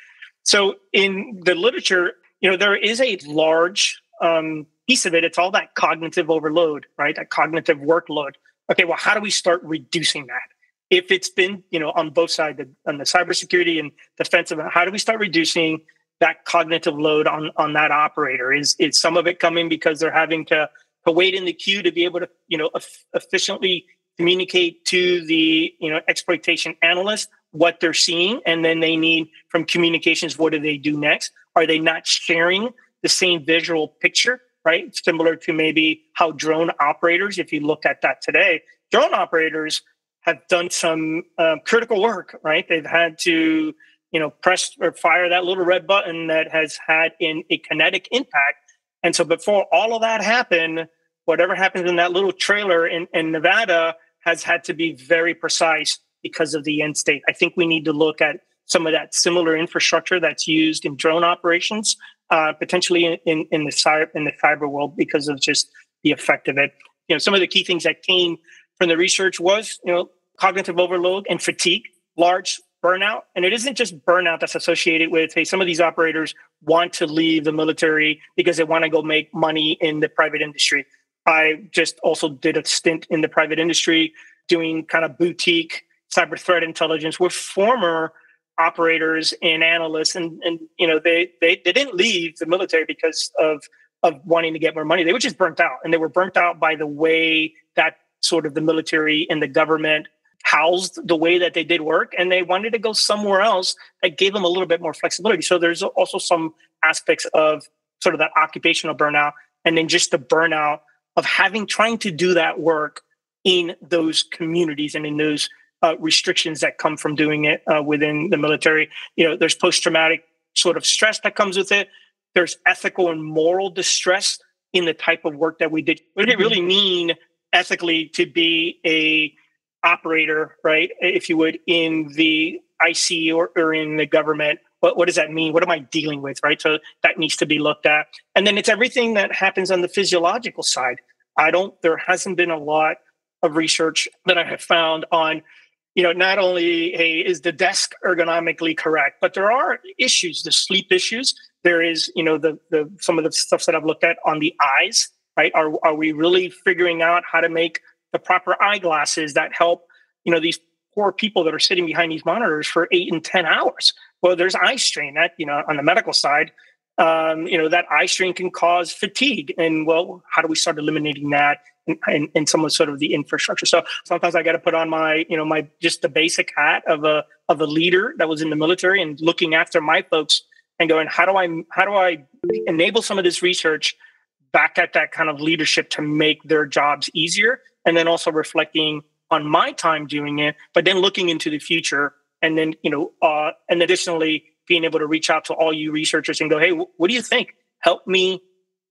So in the literature, you know, there is a large um, piece of it, it's all that cognitive overload, right? That cognitive workload. Okay, well, how do we start reducing that? If it's been, you know, on both sides, on the cybersecurity and defensive, how do we start reducing that cognitive load on on that operator? Is is some of it coming because they're having to to wait in the queue to be able to, you know, efficiently communicate to the, you know, exploitation analyst what they're seeing, and then they need from communications, what do they do next? Are they not sharing the same visual picture? right? Similar to maybe how drone operators, if you look at that today, drone operators have done some um, critical work, right? They've had to, you know, press or fire that little red button that has had in a kinetic impact. And so before all of that happened, whatever happens in that little trailer in, in Nevada has had to be very precise because of the end state. I think we need to look at some of that similar infrastructure that's used in drone operations uh, potentially in, in, in the cyber in the cyber world because of just the effect of it. You know, some of the key things that came from the research was you know cognitive overload and fatigue, large burnout, and it isn't just burnout that's associated with hey some of these operators want to leave the military because they want to go make money in the private industry. I just also did a stint in the private industry doing kind of boutique cyber threat intelligence with former operators and analysts. And and you know they they, they didn't leave the military because of of wanting to get more money. They were just burnt out. And they were burnt out by the way that sort of the military and the government housed the way that they did work and they wanted to go somewhere else that gave them a little bit more flexibility so there's also some aspects of sort of that occupational burnout and then just the burnout of having trying to do that work in those communities and in those uh, restrictions that come from doing it uh, within the military. You know, there's post traumatic sort of stress that comes with it. There's ethical and moral distress in the type of work that we did. What did it really mean ethically to be a operator, right? If you would, in the IC or, or in the government. What, what does that mean? What am I dealing with, right? So that needs to be looked at. And then it's everything that happens on the physiological side. I don't, there hasn't been a lot of research that I have found on you know, not only hey, is the desk ergonomically correct, but there are issues, the sleep issues. There is, you know, the the some of the stuff that I've looked at on the eyes, right? Are are we really figuring out how to make the proper eyeglasses that help, you know, these poor people that are sitting behind these monitors for eight and ten hours? Well, there's eye strain that, you know, on the medical side, um, you know, that eye strain can cause fatigue. And well, how do we start eliminating that in, in, some of sort of the infrastructure? So sometimes I got to put on my, you know, my just the basic hat of a of a leader that was in the military and looking after my folks and going, how do I how do I enable some of this research back at that kind of leadership to make their jobs easier, and then also reflecting on my time doing it, but then looking into the future, and then you know, uh, and additionally being able to reach out to all you researchers and go, hey, what do you think? Help me,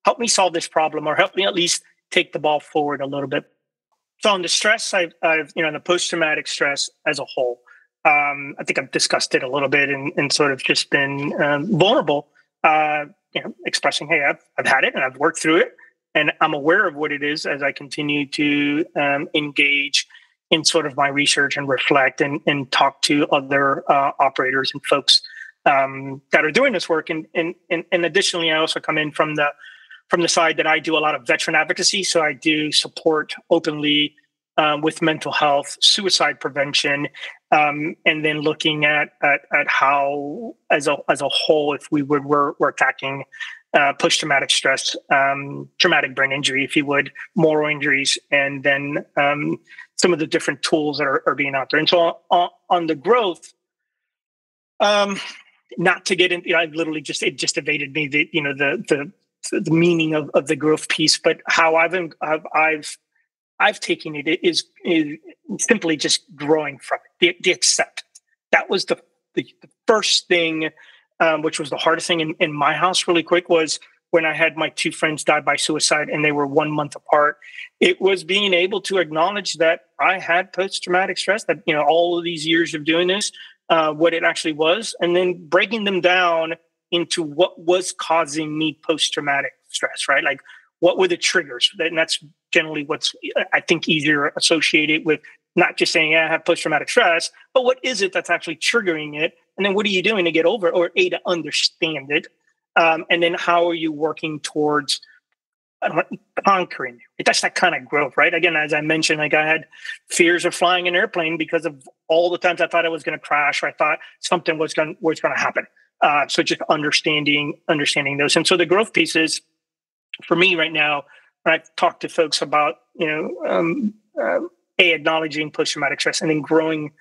help me solve this problem, or help me at least take the ball forward a little bit. So on the stress, I've, I've you know, on the post traumatic stress as a whole, um, I think I've discussed it a little bit and, and sort of just been um, vulnerable, uh, you know, expressing, hey, I've, I've had it and I've worked through it, and I'm aware of what it is as I continue to um, engage in sort of my research and reflect and, and talk to other uh, operators and folks um, that are doing this work. And, and, and, additionally, I also come in from the from the side that I do a lot of veteran advocacy. So I do support openly um, with mental health, suicide prevention, um, and then looking at, at, at how, as a as a whole, if we we're, we're attacking uh, post traumatic stress, um, traumatic brain injury, if you would, moral injuries, and then um, some of the different tools that are, are being out there. And so on, on the growth, um, not to get in, you know, I literally just it just evaded me the you know the the the meaning of, of the growth piece, but how I've I've I've, I've taken it is, is simply just growing from it. The, the acceptance that was the the, the first thing, um, which was the hardest thing in, in my house. Really quick was when I had my two friends die by suicide and they were one month apart. It was being able to acknowledge that I had post traumatic stress. That you know all of these years of doing this uh, what it actually was, and then breaking them down into what was causing me post traumatic stress, right? Like what were the triggers? And that's generally what's, I think, easier associated with not just saying, yeah, I have post traumatic stress, but what is it that's actually triggering it? And then what are you doing to get over it or A, to understand it? Um, and then how are you working towards conquering it. That's that kind of growth, right? Again, as I mentioned, like I had fears of flying an airplane because of all the times I thought I was going to crash or I thought something was going was going to happen. Uh, so just understanding understanding those, and so the growth pieces for me right now. When I talk to folks about you know um, uh, a acknowledging post traumatic stress and then growing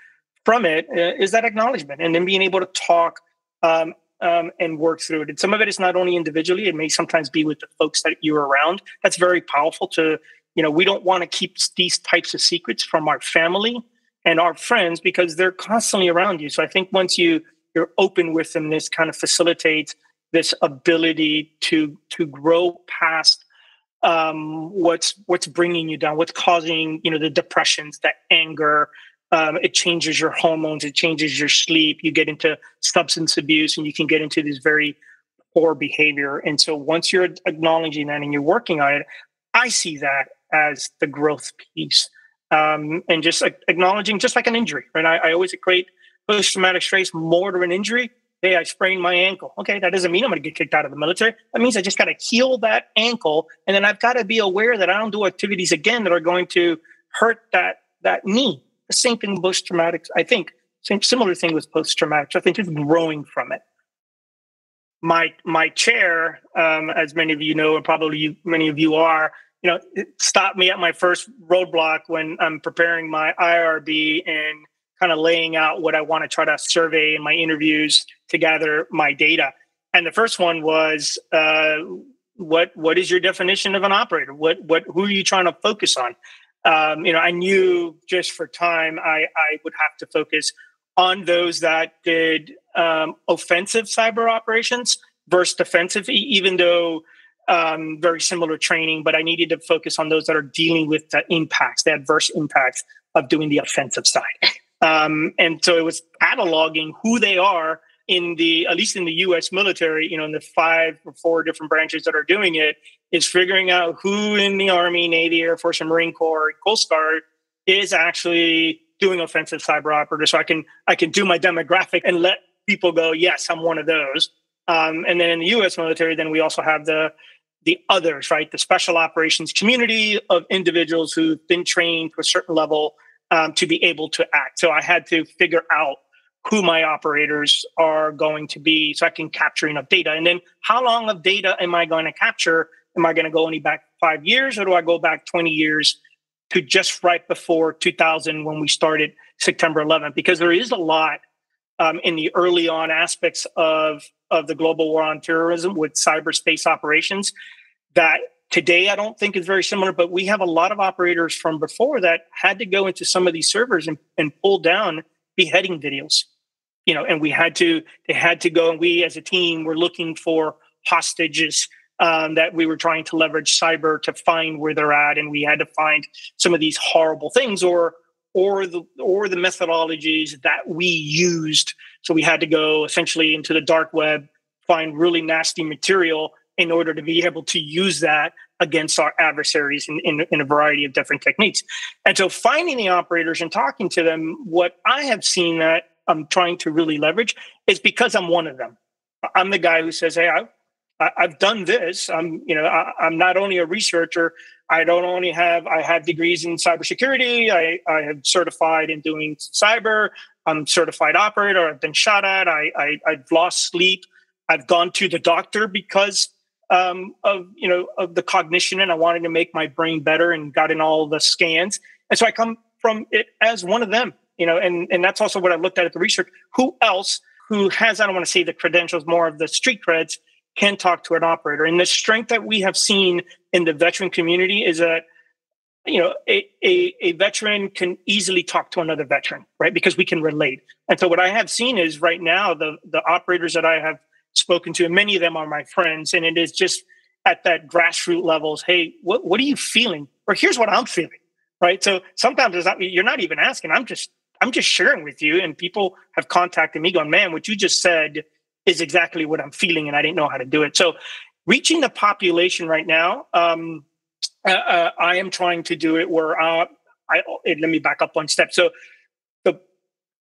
from it uh, is that acknowledgement, and then being able to talk um, um, and work through it. And some of it is not only individually; it may sometimes be with the folks that you're around. That's very powerful. To you know, we don't want to keep these types of secrets from our family and our friends because they're constantly around you. So I think once you you're open with them, this kind of facilitates this ability to to grow past um, what's what's bringing you down, what's causing you know the depressions, the anger, um, it changes your hormones, it changes your sleep. You get into substance abuse, and you can get into this very poor behavior. And so, once you're acknowledging that and you're working on it, I see that as the growth piece, um, and just acknowledging, just like an injury, right? I, I always equate post traumatic stress more to an injury. Hey, I sprained my ankle. Okay, that doesn't mean I'm going to get kicked out of the military. That means I just got to heal that ankle, and then I've got to be aware that I don't do activities again that are going to hurt that that knee same thing with post traumatic. I think same similar thing with post traumatic. I think just growing from it. My my chair, um, as many of you know, and probably you, many of you are, you know, it stopped me at my first roadblock when I'm preparing my IRB and kind of laying out what I want to try to survey in my interviews to gather my data. And the first one was, uh, what what is your definition of an operator? What what who are you trying to focus on? Um, you know, I knew just for time, I, I would have to focus on those that did um, offensive cyber operations versus defensive, even though um, very similar training, but I needed to focus on those that are dealing with the impacts, the adverse impacts of doing the offensive side. Um, and so it was cataloging who they are in the at least in the US military, you know, in the five or four different branches that are doing it, is figuring out who in the Army, Navy, Air Force, and Marine Corps, Coast Guard is actually doing offensive cyber operators. So I can I can do my demographic and let people go, yes, I'm one of those. Um, and then in the U.S. military, then we also have the the others, right? The special operations community of individuals who've been trained to a certain level um, to be able to act. So I had to figure out who my operators are going to be so I can capture enough data. And then how long of data am I going to capture? Am I going to go only back five years or do I go back 20 years to just right before 2000 when we started September 11th? Because there is a lot um, in the early on aspects of, of the global war on terrorism with cyberspace operations that today I don't think is very similar, but we have a lot of operators from before that had to go into some of these servers and, and pull down beheading videos you know, and we had to, they had to go, and we as a team were looking for hostages um, that we were trying to leverage cyber to find where they're at, and we had to find some of these horrible things, or or the or the methodologies that we used. So we had to go essentially into the dark web, find really nasty material in order to be able to use that against our adversaries in, in, in, a variety of different techniques. And so finding the operators and talking to them, what I have seen that I'm trying to really leverage is because I'm one of them. I'm the guy who says, "Hey, I, have done this. I'm, you know, I, am not only a researcher. I don't only have I have degrees in cybersecurity. I I have certified in doing cyber. I'm certified operator. I've been shot at. I, I I've lost sleep. I've gone to the doctor because um, of you know of the cognition, and I wanted to make my brain better, and got in all the scans. And so I come from it as one of them you know, and, and that's also what I looked at at the research. Who else who has, I don't want to say the credentials, more of the street creds, can talk to an operator. And the strength that we have seen in the veteran community is that, you know, a, a, a veteran can easily talk to another veteran, right? Because we can relate. And so what I have seen is right now, the, the operators that I have spoken to, and many of them are my friends, and it is just at that grassroots levels, hey, what, what are you feeling? Or here's what I'm feeling, right? So sometimes it's not, you're not even asking, I'm just I'm just sharing with you. And people have contacted me going, man, what you just said is exactly what I'm feeling. And I didn't know how to do it. So reaching the population right now, um, uh, uh, I am trying to do it where uh, I, let me back up one step. So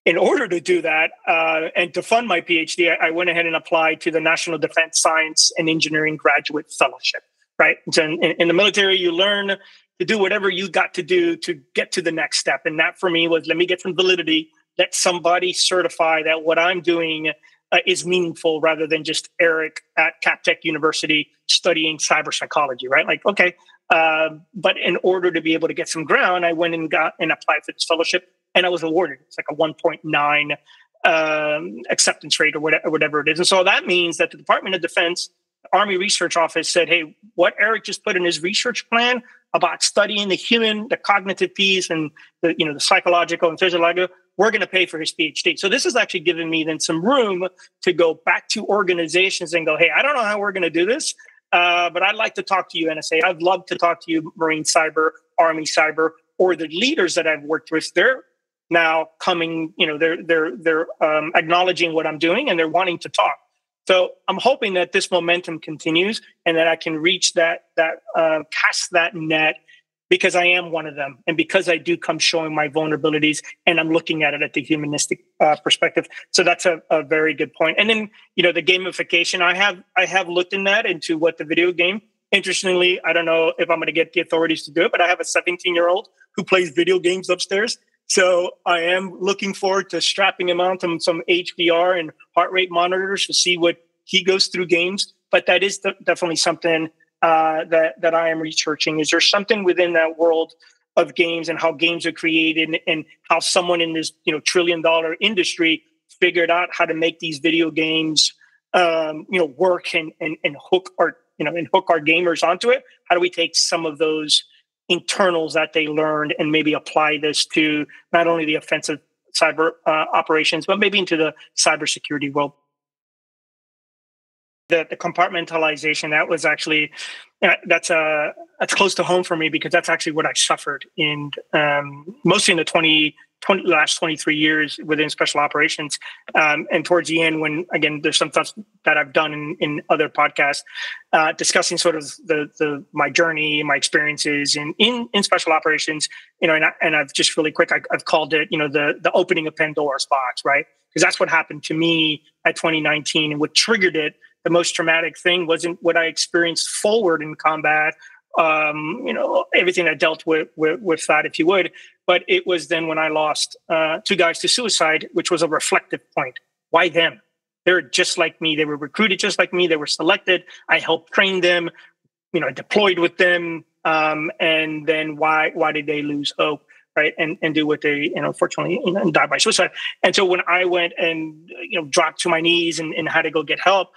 in order to do that uh, and to fund my PhD, I, I, went ahead and applied to the National Defense Science and Engineering Graduate Fellowship. Right. So in, in the military, you learn to do whatever you got to do to get to the next step. And that for me was let me get some validity, let somebody certify that what I'm doing uh, is meaningful rather than just Erick at Captech University studying cyber psychology, right? Like, okay. Uh, but in order to be able to get some ground, I went and got and applied for this fellowship and I was awarded. It's like a 1.9 um, acceptance rate or whatever, whatever it is. And so that means that the Department of Defense Army Research Office said, hey, what Erick just put in his research plan, about studying the human, the cognitive piece, and the you know the psychological and physiological. We're going to pay for his PhD. So this has actually given me then some room to go back to organizations and go, hey, I don't know how we're going to do this, uh, but I'd like to talk to you, NSA. I'd love to talk to you, Marine Cyber, Army Cyber, or the leaders that I've worked with. They're now coming, you know, they're they're they're um, acknowledging what I'm doing and they're wanting to talk. So I'm hoping that this momentum continues and that I can reach that that uh, cast that net because I am one of them and because I do come showing my vulnerabilities and I'm looking at it at the humanistic uh, perspective. So that's a, a, very good point. And then you know the gamification I have I have looked in that into what the video game. Interestingly, I don't know if I'm going to get the authorities to do it, but I have a 17 year old who plays video games upstairs so I am looking forward to strapping him on to some HDR and heart rate monitors to see what he goes through games. But that is definitely something uh, that that I am researching. Is there something within that world of games and how games are created and, and how someone in this you know trillion dollar industry figured out how to make these video games um, you know work and, and and hook our you know and hook our gamers onto it? How do we take some of those internals that they learned and maybe apply this to not only the offensive cyber uh, operations, but maybe into the cybersecurity world. The, the compartmentalization that was actually uh, that's uh that's close to home for me because that's actually what I suffered in um, mostly in the 20 20, last 23 years within special operations. Um, and towards the end, when again, there's some stuff that I've done in, in other podcasts uh, discussing sort of the, the my journey, my experiences in, in, in special operations, you know, and, I, and I've just really quick, I, have called it, you know, the, the opening of Pandora's box, right? Because that's what happened to me at 2019 and what triggered it. The most traumatic thing wasn't what I experienced forward in combat um, you know, everything I dealt with, with, with that, if you would, But it was then when I lost uh, two guys to suicide, which was a reflective point. Why them? They're just like me. They were recruited just like me. They were selected. I helped train them. You know, I deployed with them. Um, and then why why did they lose hope? right and and do what they know unfortunately you know, die by suicide and so when i went and you know dropped to my knees and, and had to go get help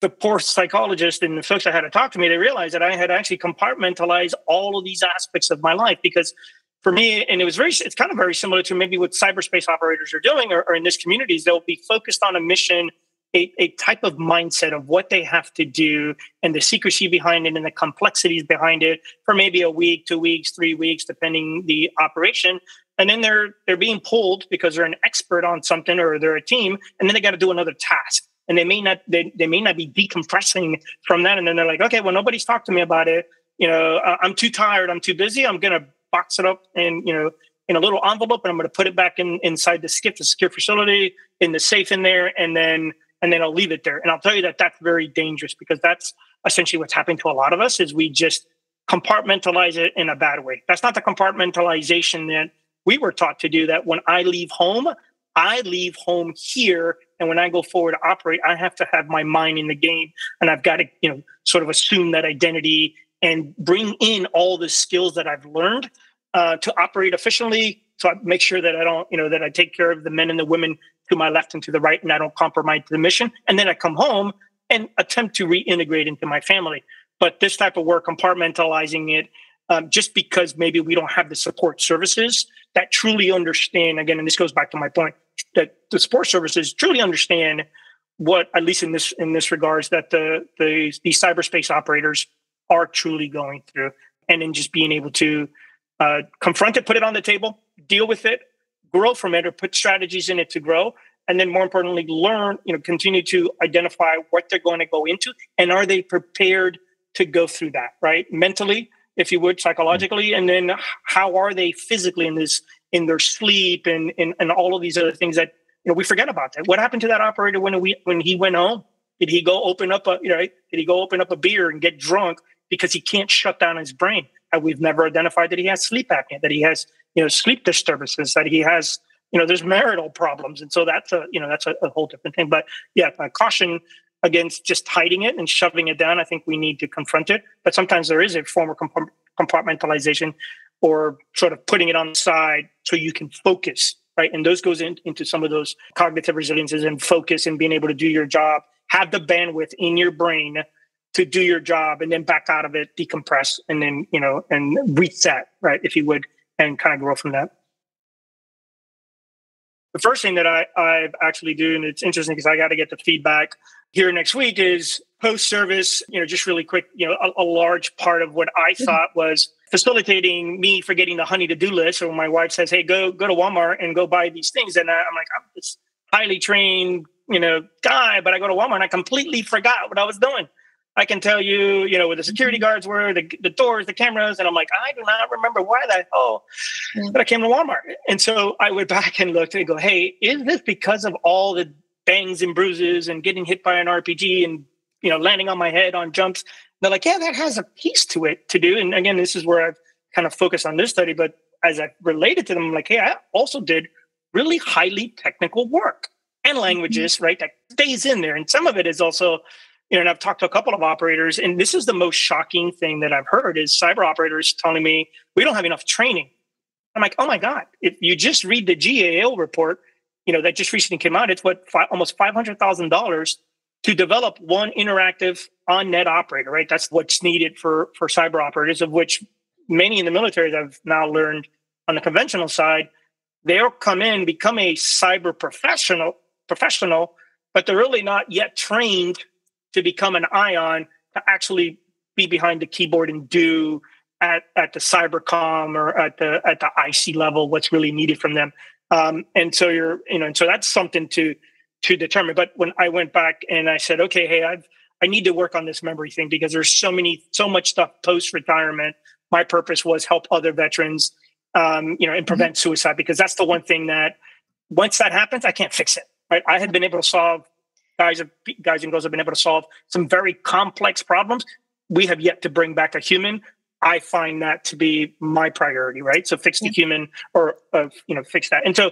the poor psychologist and the folks that had to talk to me they realized that i had actually compartmentalized all of these aspects of my life because for me and it was very it's kind of very similar to maybe what cyberspace operators are doing or, or in this communities they'll be focused on a mission a, a type of mindset of what they have to do and the secrecy behind it and the complexities behind it for maybe a week, two weeks, three weeks, depending the operation. And then they're they're being pulled because they're an expert on something or they're a team, and then they got to do another task. And they may not they, they may not be decompressing from that. And then they're like, okay, well, nobody's talked to me about it. You know, I'm too tired, I'm too busy. I'm gonna box it up and you know in a little envelope and I'm going to put it back in inside the SCIF, the secure facility, in the safe in there, and then and then I'll leave it there. And I'll tell you that that's very dangerous because that's essentially what's happened to a lot of us is we just compartmentalize it in a bad way. That's not the compartmentalization that we were taught to do that when I leave home, I leave home here and when I go forward to operate, I have to have my mind in the game and I've got to, you know, sort of assume that identity and bring in all the skills that I've learned uh, to operate efficiently. So I make sure that I don't, you know, that I take care of the men and the women to my left and to the right, and I don't compromise the mission. And then I come home and attempt to reintegrate into my family. But this type of work, compartmentalizing it, um, just because maybe we don't have the support services that truly understand, again, and this goes back to my point, that the support services truly understand what, at least in this in this regards, that the the these cyberspace operators are truly going through, and then just being able to uh, confront it, put it on the table, deal with it, grow from it or put strategies in it to grow. And then more importantly learn you know continue to identify what they're going to go into and are they prepared to go through that right? Mentally if you would psychologically and then how are they physically in this in their sleep and and, and all of these other things that you know we forget about that. What happened to that operator when we when he went home? Did he go open up a you know did he go open up a beer and get drunk because he can't shut down his brain. And we've never identified that he has sleep apnea that he has you know sleep disturbances that he has you know there's marital problems. And so that's a you know that's a, a whole different thing. But yeah uh, caution against just hiding it and shoving it down. I think we need to confront it. But sometimes there is a form of compartmentalization or sort of putting it on the side so you can focus right? And those goes in, into some of those cognitive resiliences and focus and being able to do your job. Have the bandwidth in your brain to do your job and then back out of it decompress and then you know and reset right if you would and kind of grow from that. The first thing that I, I've actually do, and it's interesting because I got to get the feedback here next week, is post service. You know, just really quick. You know, a, a large part of what I mm-hmm. thought was facilitating me for getting the honey to do list. So my wife says, "Hey, go go to Walmart and go buy these things," and I'm like, I'm this highly trained, you know, guy, but I go to Walmart and I completely forgot what I was doing. I can tell you, you know, where the security mm-hmm. guards were, the, the doors, the cameras, and I'm like, I do not remember why the hell but I came to Walmart. And so I went back and looked and go, hey, is this because of all the bangs and bruises and getting hit by an RPG and you know landing on my head on jumps? they're like, yeah, that has a piece to it to do. And again, this is where I've kind of focused on this study, but as I related to them, I'm like, hey, I also did really highly technical work and mm-hmm. languages, right? That stays in there. And some of it is also you know, and I've talked to a couple of operators, and this is the most shocking thing that I've heard is cyber operators telling me we don't have enough training. I'm like, oh my god! If you just read the GAO report, you know that just recently came out, it's what fi- almost five hundred thousand dollars to develop one interactive on-net operator. Right, that's what's needed for for cyber operators, of which many in the military I've now learned on the conventional side. They'll come in, become a cyber professional, professional, but they're really not yet trained to become an ion to actually be behind the keyboard and do at, at the cybercom or at the at the IC level what's really needed from them. Um, and so you're you know and so that's something to to determine. But when I went back and I said, okay, hey, I've I need to work on this memory thing because there's so many so much stuff post retirement. My purpose was help other veterans, um, you know, and prevent mm-hmm. suicide because that's the one thing that once that happens, I can't fix it. Right? I had been able to solve guys have, guys and girls have been able to solve some very complex problems. We have yet to bring back a human. I find that to be my priority, right? So fix the human or, uh, you know, fix that. And so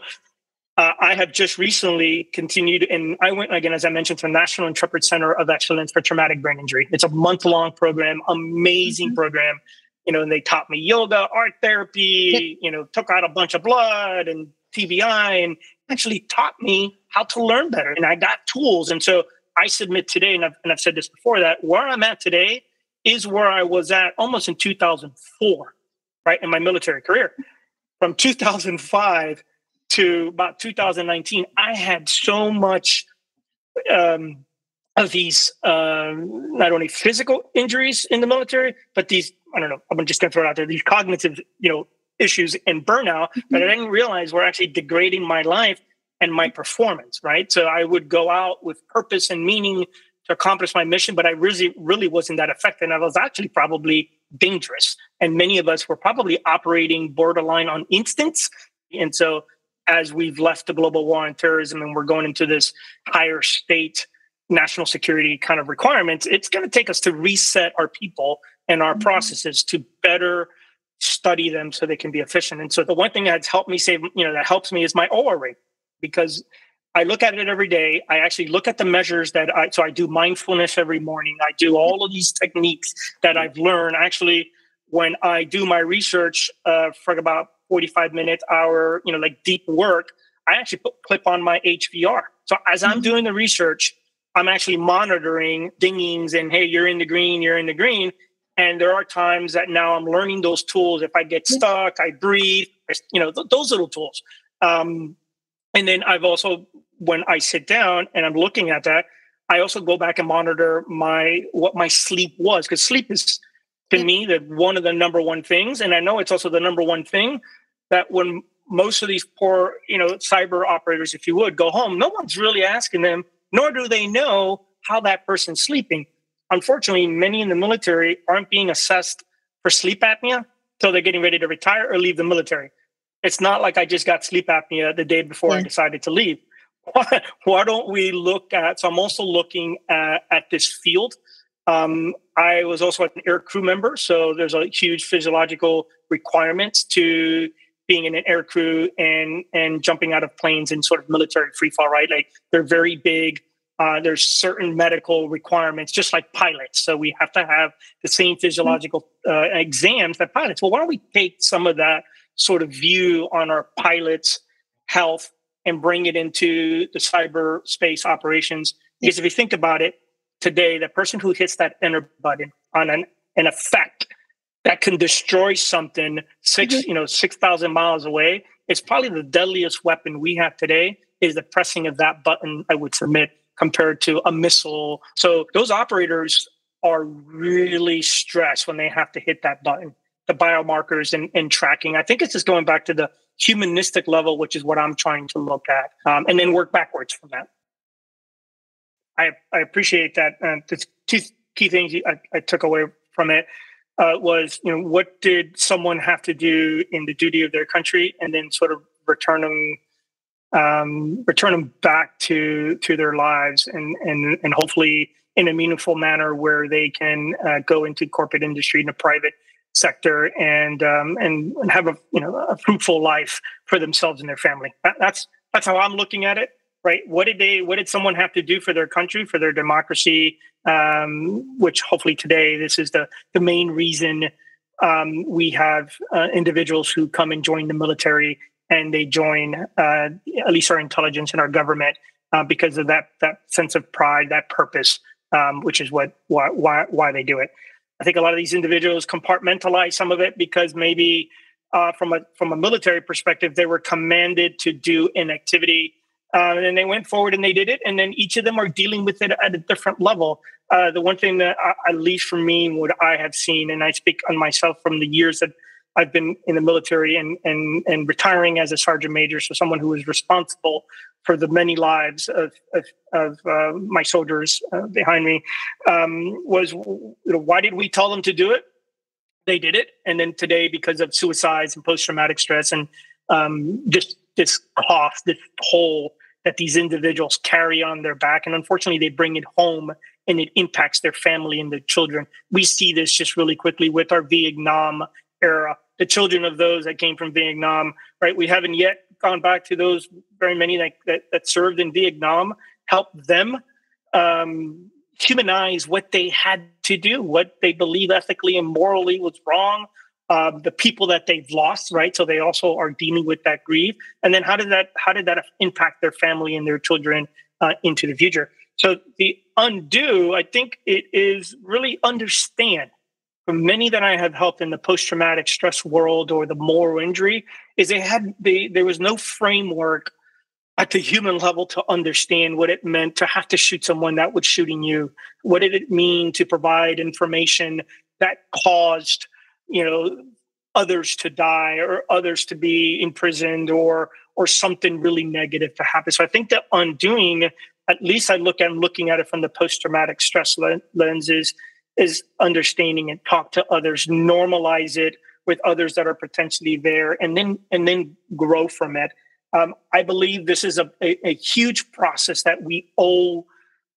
uh, I have just recently continued, and I went again, as I mentioned, to the National Intrepid Center of Excellence for Traumatic Brain Injury. It's a month long program, amazing mm-hmm. program. You know, and they taught me yoga, art therapy, you know, took out a bunch of blood and TBI and actually taught me how to learn better. And I got tools. And so I submit today, and I've, and I've said this before, that where I'm at today is where I was at almost in 2004, right, in my military career. From 2005 to about 2019, I had so much um, of these uh, not only physical injuries in the military, but these I don't know. I'm just going to throw it out there. These cognitive, you know, issues and burnout mm-hmm. that I didn't realize were actually degrading my life and my performance. Right. So I would go out with purpose and meaning to accomplish my mission, but I really, really wasn't that effective. And I was actually probably dangerous. And many of us were probably operating borderline on instincts. And so as we've left the global war on terrorism and we're going into this higher state national security kind of requirements, it's going to take us to reset our people and our mm-hmm. processes to better study them so they can be efficient. And so the one thing that's helped me save, you know, that helps me is my OR rate because I look at it every day. I actually look at the measures that I, so I do mindfulness every morning. I do all of these techniques that I've learned. Actually, when I do my research uh, for about 45 minutes, hour, you know, like deep work, I actually put, clip on my HVR. So as I'm mm-hmm. doing the research, I'm actually monitoring dingings and hey, you're in the green, you're in the green. And there are times that now I'm learning those tools. If I get stuck, I breathe, you know, th- those little tools. Um, and then I've also, when I sit down and I'm looking at that, I also go back and monitor my what my sleep was because sleep is to me the one of the number one things, and I know it's also the number one thing that when most of these poor, you know, cyber operators, if you would, go home, no one's really asking them, nor do they know how that person's sleeping. Unfortunately, many in the military aren't being assessed for sleep apnea till they're getting ready to retire or leave the military. It's not like I just got sleep apnea the day before yeah. I decided to leave. Why, why, don't we look at? So I'm also looking at, at this field. Um, I was also an air crew member, so there's a huge physiological requirements to being in an air crew and and jumping out of planes in sort of military free fall, right? Like they're very big. Uh, there's certain medical requirements, just like pilots. So we have to have the same physiological uh, exams that pilots. Well, why don't we take some of that sort of view on our pilots' health and bring it into the cyberspace operations? Because if you think about it, today, the person who hits that enter button on an, an effect that can destroy something 6 mm-hmm. you know six thousand miles away. It's probably the deadliest weapon we have today. Is the pressing of that button? I would submit compared to a missile. So those operators are really stressed when they have to hit that button. The biomarkers and, and tracking. I think it's just going back to the humanistic level, which is what I'm trying to look at, um, and then work backwards from that. I, I appreciate that. Uh, the two key things I, I took away from it uh, was you know what did someone have to do in the duty of their country, and then sort of return them um, return them back to to their lives, and and and hopefully in a meaningful manner where they can uh, go into corporate industry in the private sector and um, and and have a you know a fruitful life for themselves and their family. That, that's that's how I'm looking at it right? What did they? What did someone have to do for their country, for their democracy? Um, which hopefully today, this is the the main reason um, we have uh, individuals who come and join the military and they join uh, at least our intelligence and our government uh, because of that that sense of pride, that purpose, um, which is what why, why why they do it. I think a lot of these individuals compartmentalize some of it because maybe uh, from a from a military perspective, they were commanded to do an activity uh, and they went forward and they did it. And then each of them are dealing with it at a different level. Uh, the one thing that, at least for me, what I have seen, and I speak on myself from the years that I've been in the military and and and retiring as a sergeant major, so someone who is responsible for the many lives of of, of uh, my soldiers uh, behind me, um, was you know, why did we tell them to do it? They did it, and then today, because of suicides and post traumatic stress and um, just this cough, this hole that these individuals carry on their back. And unfortunately, they bring it home and it impacts their family and their children. We see this just really quickly with our Vietnam era. The children of those that came from Vietnam, right? We haven't yet gone back to those very many that, that, that served in Vietnam, help them um, humanize what they had to do, what they believe ethically and morally was wrong, uh, the people that they've lost, right? So they also are dealing with that grief. And then how did that how did that impact their family and their children uh, into the future? So the undo, I think it is really understand many that I have helped in the post traumatic stress world or the moral injury is they had they, there was no framework at the human level to understand what it meant to have to shoot someone that was shooting you. What did it mean to provide information that caused you know others to die or others to be imprisoned or or something really negative to happen so i think that undoing at least i look at looking at it from the post-traumatic stress lenses understanding and talk to others normalize it with others that are potentially there and then and then grow from it um, i believe this is a, a, a, huge process that we owe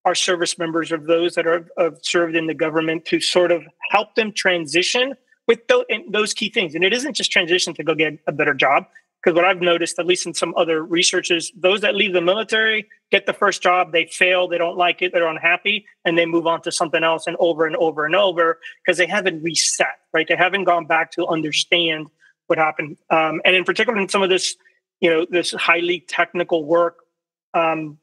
our service members of those that are have served in the government to sort of help them transition with those, those key things. And it isn't just transition to go get a better job. Because what I've noticed, at least in some other researches, those that leave the military get the first job, they fail, they don't like it, they're unhappy, and they move on to something else and over and over and over because they haven't reset, right? They haven't gone back to understand what happened. Um, and in particular, in some of this, you know, this highly technical work, um,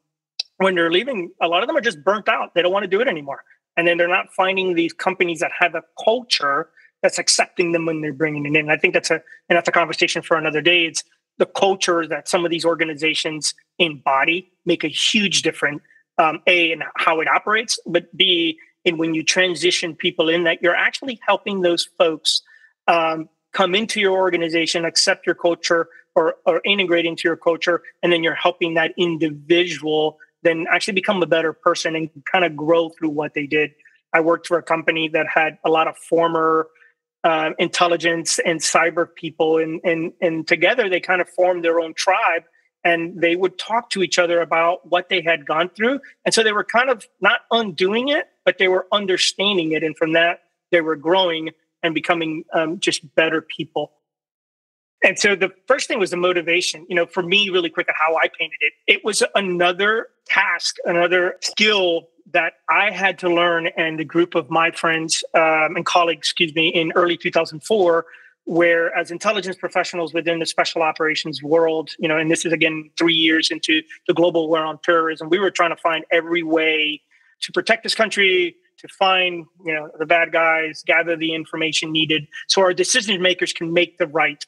when they're leaving, a lot of them are just burnt out. They don't want to do it anymore. And then they're not finding these companies that have a culture that's accepting them when they're bringing it in. I think that's a and that's a conversation for another day. It's the culture that some of these organizations embody make a huge difference. Um, a in how it operates, but B in when you transition people in that you're actually helping those folks um, come into your organization, accept your culture, or, or integrate into your culture, and then you're helping that individual then actually become a better person and kind of grow through what they did. I worked for a company that had a lot of former uh, intelligence and cyber people, and and and together they kind of formed their own tribe, and they would talk to each other about what they had gone through, and so they were kind of not undoing it, but they were understanding it, and from that they were growing and becoming um, just better people. And so the first thing was the motivation. You know, for me, really quick, at how I painted it, it was another task, another skill that I had to learn, and a group of my friends um, and colleagues, excuse me, in early 2004, where as intelligence professionals within the special operations world, you know, and this is again three years into the global war on terrorism, we were trying to find every way to protect this country, to find you know the bad guys, gather the information needed, so our decision makers can make the right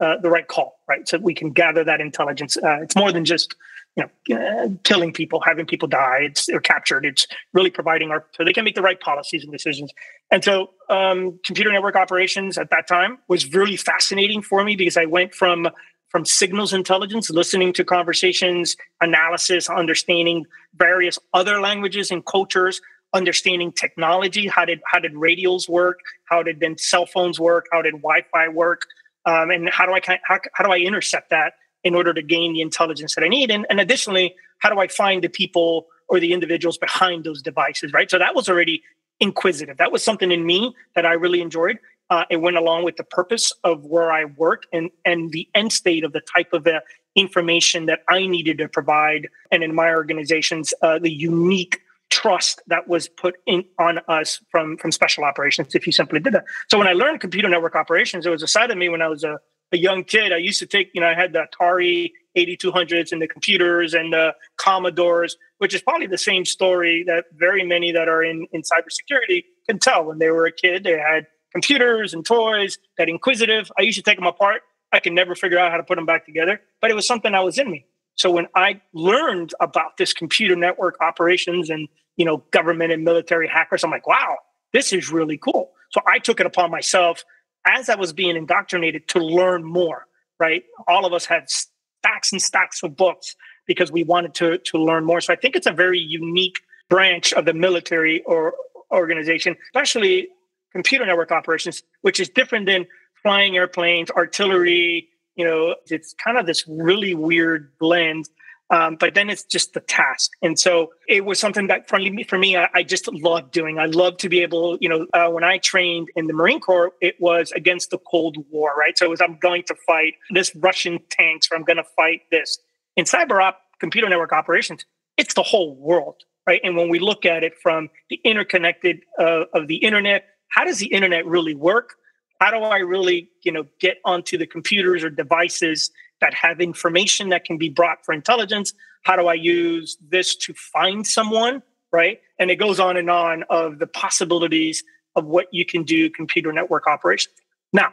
uh, the right call, right? So we can gather that intelligence. Uh, it's more than just you know killing people, having people die. It's or captured. It's really providing our so they can make the right policies and decisions. And so, um, computer network operations at that time was really fascinating for me because I went from from signals intelligence, listening to conversations, analysis, understanding various other languages and cultures, understanding technology. How did how did radios work? How did then cell phones work? How did Wi-Fi work? um, and how do I how, how do I intercept that in order to gain the intelligence that I need? And, and additionally, how do I find the people or the individuals behind those devices? Right. So that was already inquisitive. That was something in me that I really enjoyed. Uh, it went along with the purpose of where I work and and the end state of the type of uh, information that I needed to provide, and in my organizations, uh, the unique trust that was put in on us from from special operations if you simply did that so when i learned computer network operations it was a side of me when i was a, a young kid i used to take you know i had the atari 8200s and the computers and the commodores which is probably the same story that very many that are in in cybersecurity can tell when they were a kid they had computers and toys that inquisitive i used to take them apart i could never figure out how to put them back together but it was something that was in me so when I learned about this computer network operations and you know, government and military hackers. I'm like, wow, this is really cool. So I took it upon myself as I was being indoctrinated to learn more, right? All of us had stacks and stacks of books because we wanted to, to learn more. So I think it's a very unique branch of the military or organization, especially computer network operations, which is different than flying airplanes, artillery. You know, it's kind of this really weird blend Um, but then it's just the task. And so it was something that for me, for me I, I just loved doing. I love to be able, you know, uh, when I trained in the Marine Corps, it was against the Cold War, right? So it was, I'm going to fight this Russian tanks or I'm going to fight this. In cyber op, computer network operations, it's the whole world, right? And when we look at it from the interconnected uh, of the internet, how does the internet really work? How do I really, you know, get onto the computers or devices that have information that can be brought for intelligence? How do I use this to find someone? Right. And it goes on and on of the possibilities of what you can do computer network operations. Now,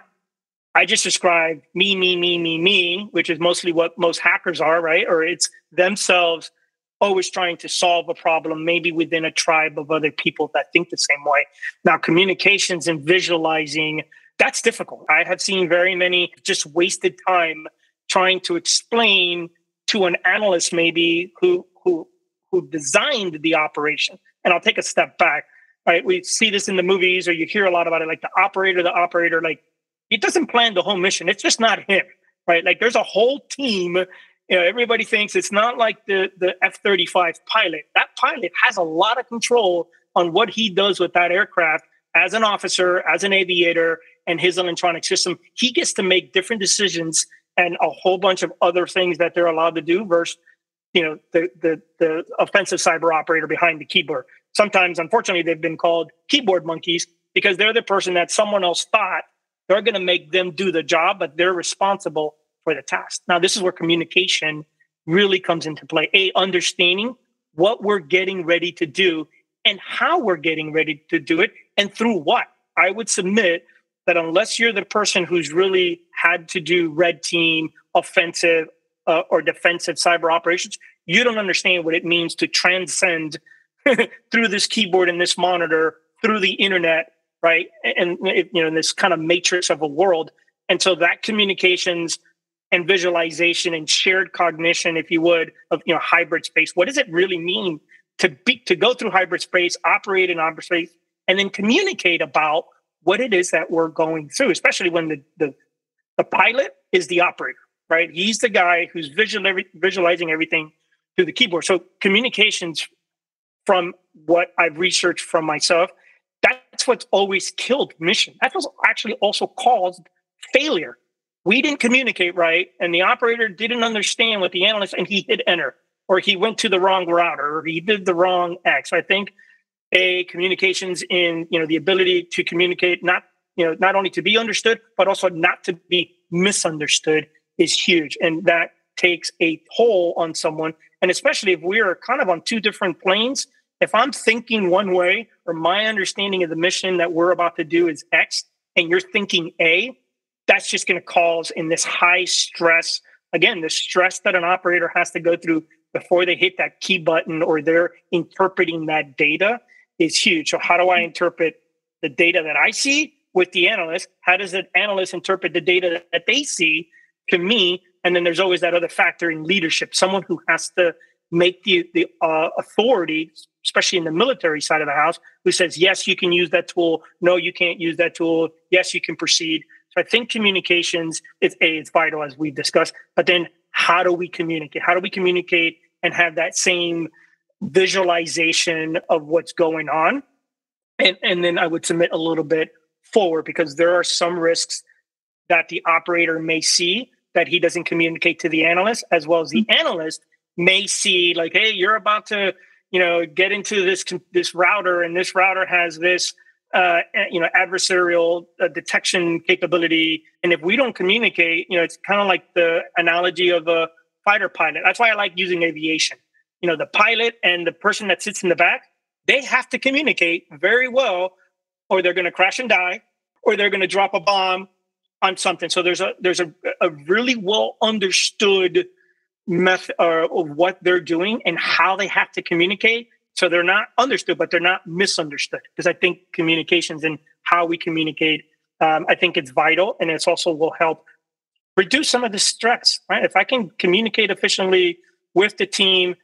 I just described me, me, me, me, me, which is mostly what most hackers are, right? Or it's themselves always trying to solve a problem, maybe within a tribe of other people that think the same way. Now, communications and visualizing, that's difficult. I have seen very many just wasted time trying to explain to an analyst maybe who who who designed the operation. And I'll take a step back. Right, we see this in the movies, or you hear a lot about it. Like the operator, the operator, like he doesn't plan the whole mission. It's just not him, right? Like there's a whole team. You know, everybody thinks it's not like the the F thirty five pilot. That pilot has a lot of control on what he does with that aircraft as an officer, as an aviator, and his electronic system. He gets to make different decisions and a whole bunch of other things that they're allowed to do versus you know the the the offensive cyber operator behind the keyboard. Sometimes unfortunately they've been called keyboard monkeys because they're the person that someone else thought they're going to make them do the job but they're responsible for the task. Now this is where communication really comes into play a understanding what we're getting ready to do and how we're getting ready to do it and through what. I would submit that unless you're the person who's really had to do red team, offensive, uh, or defensive cyber operations, you don't understand what it means to transcend through this keyboard and this monitor, through the internet, right? And you know, this kind of matrix of a world. And so that communications and visualization and shared cognition, if you would, of you know hybrid space. What does it really mean to be to go through hybrid space, operate in hybrid space, and then communicate about what it is that we're going through, especially when the, the, the pilot is the operator, right? He's the guy who's visual, visualizing everything through the keyboard. So communications from what I've researched from myself, that's what's always killed mission. That was actually also caused failure. We didn't communicate right, and the operator didn't understand what the analyst, and he hit enter, or he went to the wrong router, or he did the wrong X. I think a communications in you know the ability to communicate not you know not only to be understood but also not to be misunderstood is huge. And that takes a toll on someone. And especially if we're kind of on two different planes if i'm thinking one way or my understanding of the mission that we're about to do is x and you're thinking a that's just going to cause in this high stress again the stress that an operator has to go through before they hit that key button or they're interpreting that data is huge. So how do I interpret the data that I see with the analyst? How does the analyst interpret the data that they see to me? And then there's always that other factor in leadership, someone who has to make the the uh, authority, especially in the military side of the house, who says yes, you can use that tool. No, you can't use that tool. Yes, you can proceed. So I think communications is a it's vital as we've discussed. But then how do we communicate? How do we communicate and have that same visualization of what's going on. And, and then I would submit a little bit forward because there are some risks that the operator may see that he doesn't communicate to the analyst, as well as the mm-hmm. analyst may see, like, hey, you're about to, you know, get into this this router, and this router has this, uh, you know, adversarial uh, detection capability. And if we don't communicate, you know, it's kind of like the analogy of a fighter pilot. That's why I like using aviation you know the pilot and the person that sits in the back they have to communicate very well or they're going to crash and die or they're going to drop a bomb on something. So there's a there's a, a really well understood method uh, of what they're doing and how they have to communicate. So they're not understood but they're not misunderstood because i think communications and how we communicate um, i think it's vital and it's also will help reduce some of the stress right? If i can communicate efficiently with the team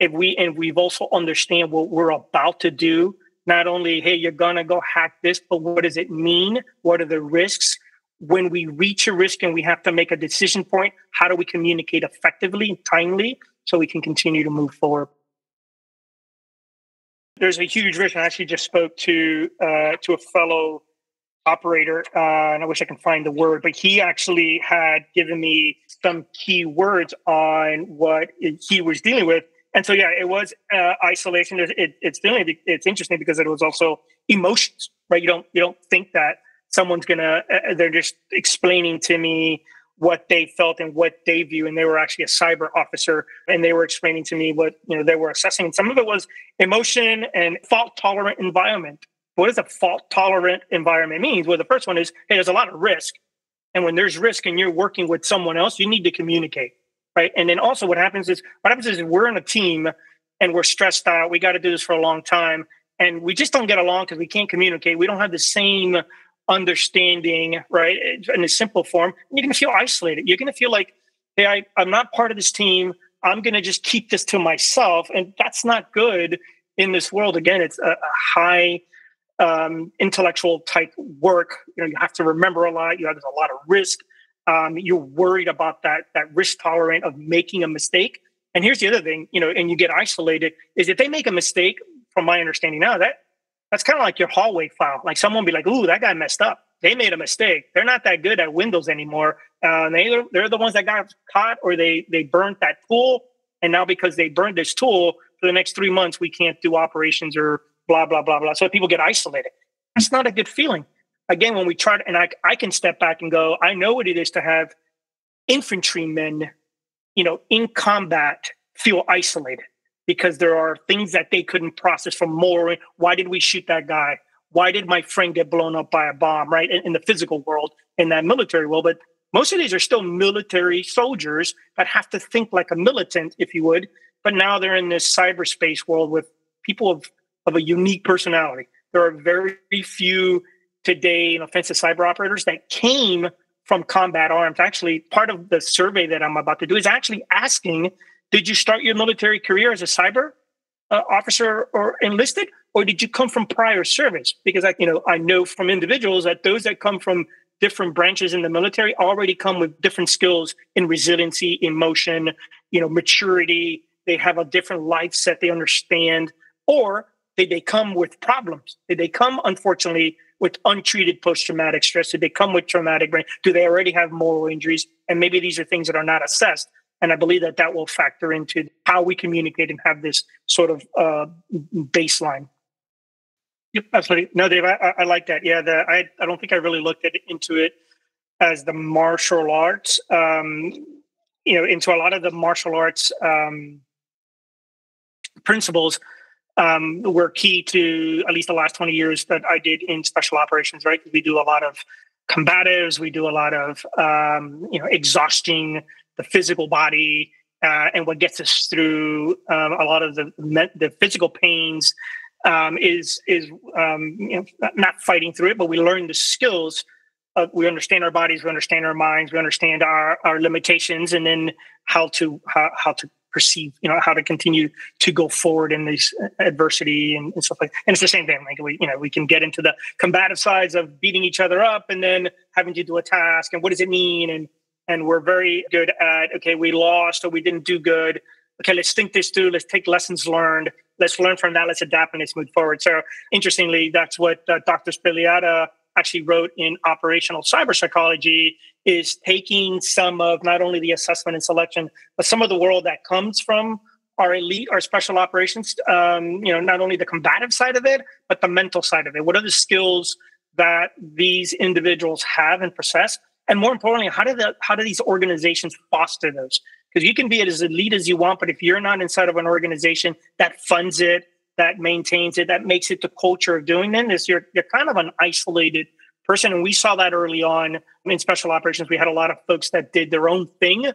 if we and we've also understand what we're about to do not only hey you're gonna go hack this but what does it mean what are the risks when we reach a risk and we have to make a decision point how do we communicate effectively and timely so we can continue to move forward. There's a huge risk. I actually just spoke to uh, to a fellow operator, uh, and I wish I can find the word, but he actually had given me some key words on what he was dealing with. And so, yeah, it was uh, isolation. It, it, it's dealing. It's interesting because it was also emotions, right? You don't you don't think that someone's gonna. Uh, they're just explaining to me what they felt and what they view and they were actually a cyber officer and they were explaining to me what you know they were assessing and some of it was emotion and fault tolerant environment what does a fault tolerant environment mean well the first one is hey there's a lot of risk and when there's risk and you're working with someone else you need to communicate right and then also what happens is what happens is we're in a team and we're stressed out we got to do this for a long time and we just don't get along because we can't communicate we don't have the same understanding, right, in a simple form, you're going to feel isolated. You're going to feel like, hey, I, I'm not part of this team. I'm going to just keep this to myself. And that's not good in this world. Again, it's a, a high um, intellectual type work. You know, you have to remember a lot. You have there's a lot of risk. Um, you're worried about that that risk tolerant of making a mistake. And here's the other thing, you know, and you get isolated is if they make a mistake, from my understanding now, that that's kind of like your hallway file. Like someone be like, "Ooh, that guy messed up. They made a mistake. They're not that good at Windows anymore. Uh, they they're the ones that got caught, or they they burnt that tool, and now because they burned this tool for the next three months, we can't do operations or blah blah blah blah. So people get isolated. That's not a good feeling. Again, when we try to, and I I can step back and go, I know what it is to have infantrymen, you know, in combat feel isolated because there are things that they couldn't process from more. Why did we shoot that guy? Why did my friend get blown up by a bomb, right? In, in, the physical world, in that military world. But most of these are still military soldiers that have to think like a militant, if you would. But now they're in this cyberspace world with people of, of a unique personality. There are very few today in offensive cyber operators that came from combat arms. Actually, part of the survey that I'm about to do is actually asking did you start your military career as a cyber uh, officer or enlisted, or did you come from prior service? Because I, you know, I know from individuals that those that come from different branches in the military already come with different skills in resiliency, emotion, you know, maturity. They have a different life set. They understand, or did they come with problems? Did they come, unfortunately, with untreated post-traumatic stress? Did they come with traumatic brain? Do they already have moral injuries? And maybe these are things that are not assessed. And I believe that that will factor into how we communicate and have this sort of uh, baseline. Yep, absolutely. No, Dave, I, I like that. Yeah, the, I, I don't think I really looked at, into it as the martial arts. Um, you know, into a lot of the martial arts um, principles um, were key to at least the last 20 years that I did in special operations, right? We do a lot of combatives, we do a lot of, um, you know, exhausting the physical body uh, and what gets us through um, a lot of the the physical pains um, is is um, you know, not fighting through it, but we learn the skills. Of, we understand our bodies, we understand our minds, we understand our, our limitations, and then how to how, how to perceive, you know, how to continue to go forward in this adversity and, and stuff like. And it's the same thing. Like we, you know, we can get into the combative sides of beating each other up, and then having to do a task, and what does it mean, and and we're very good at okay we lost or we didn't do good. Okay let's think this through. Let's take lessons learned. Let's learn from that. Let's adapt and let's move forward. So interestingly that's what uh, dr Spiliota actually wrote in operational cyber psychology is taking some of not only the assessment and selection but some of the world that comes from our elite our special operations um, you know not only the combative side of it but the mental side of it. What are the skills that these individuals have and possess? And more importantly how do the how do these organizations foster those? Because you can be as elite as you want but if you're not inside of an organization that funds it that maintains it that makes it the culture of doing this you're you're kind of an isolated person. And we saw that early on in special operations. We had a lot of folks that did their own thing.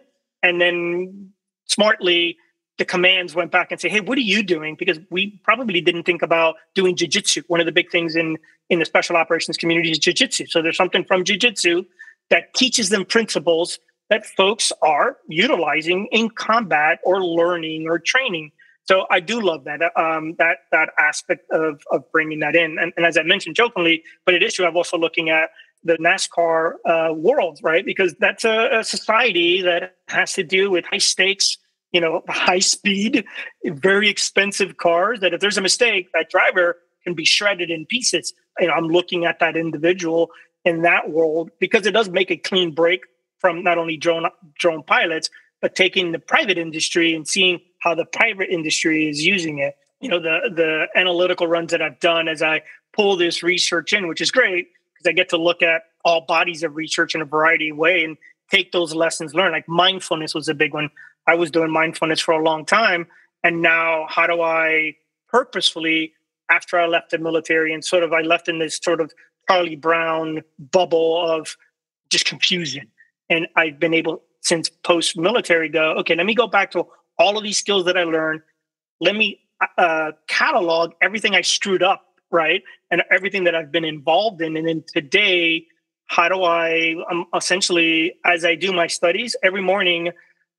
And then smartly the commands went back and say hey what are you doing? Because we probably didn't think about doing jiu-jitsu. One of the big things in in the special operations community is jiu-jitsu. So there's something from jiu-jitsu that teaches them principles that folks are utilizing in combat or learning or training. So I do love that um, that that aspect of of bringing that in. And, and, as I mentioned jokingly, but it is true. I'm also looking at the NASCAR uh, world, right? Because that's a, a, society that has to deal with high stakes, you know, high speed, very expensive cars that if there's a mistake, that driver can be shredded in pieces. You know, I'm looking at that individual in that world because it does make a clean break from not only drone drone pilots, but taking the private industry and seeing how the private industry is using it. You know, the the analytical runs that I've done as I pull this research in, which is great because I get to look at all bodies of research in a variety of way and take those lessons learned. Like mindfulness was a big one. I was doing mindfulness for a long time, and now how do I purposefully after I left the military and sort of I left in this sort of Charlie Brown bubble of just confusion. And I've been able since post military go, okay, let me go back to all of these skills that I learned. Let me uh, catalog everything I screwed up, right? And everything that I've been involved in. And then today, how do I um, essentially, as I do my studies every morning,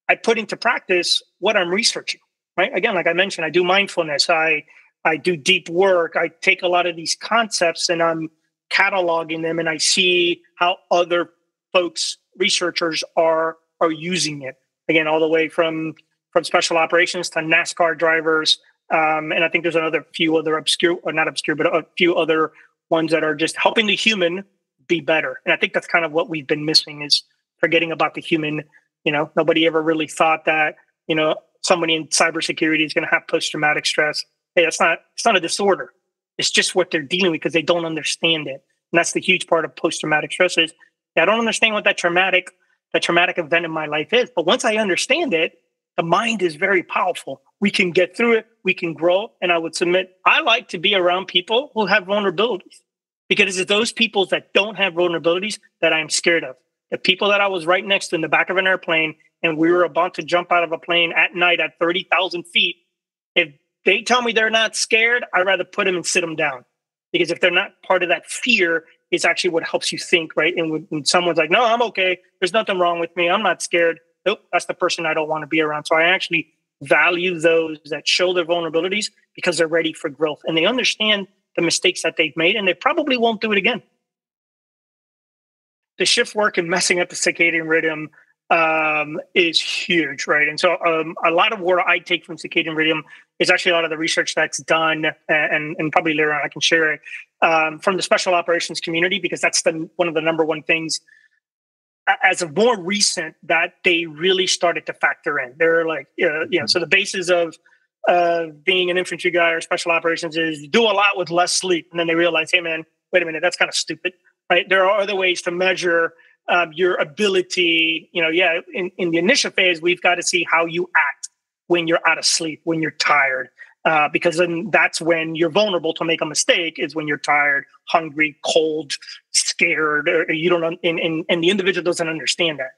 I put into practice what I'm researching, right? Again, like I mentioned, I do mindfulness. I I do deep work. I take a lot of these concepts and I'm cataloging them and I see how other folks, researchers are are using it. Again, all the way from from special operations to NASCAR drivers. Um, and I think there's another few other obscure or not obscure, but a few other ones that are just helping the human be better. And I think that's kind of what we've been missing is forgetting about the human. You know, nobody ever really thought that, you know, somebody in cybersecurity is going to have post traumatic stress hey, it's not it's not a disorder. It's just what they're dealing with because they don't understand it. And that's the huge part of post traumatic stress is I don't understand what that traumatic that traumatic event in my life is. But once I understand it, the mind is very powerful. We can get through it. We can grow. And I would submit, I like to be around people who have vulnerabilities because it's those people that don't have vulnerabilities that I'm scared of. The people that I was right next to in the back of an airplane and we were about to jump out of a plane at night at 30,000 feet. If they tell me they're not scared, I'd rather put them and sit them down. Because if they're not part of that fear, it's actually what helps you think, right? And when, when someone's like, no, I'm okay. There's nothing wrong with me. I'm not scared. Nope, that's the person I don't want to be around. So I actually value those that show their vulnerabilities because they're ready for growth and they understand the mistakes that they've made and they probably won't do it again. The shift work and messing up the circadian rhythm um, is huge, right? And so um, a lot of what I take from circadian rhythm is actually a lot of the research that's done, and, and probably later on I can share it um, from the special operations community because that's the one of the number one things as of more recent that they really started to factor in. They're like, uh, you know, so the basis of uh, being an infantry guy or special operations is you do a lot with less sleep, and then they realize, hey man, wait a minute, that's kind of stupid, right? There are other ways to measure um, your ability. You know, yeah, in, in the initial phase, we've got to see how you act when you're out of sleep, when you're tired, uh, because then that's when you're vulnerable to make a mistake. Is when you're tired, hungry, cold, scared, or you don't. And, and, and the individual doesn't understand that.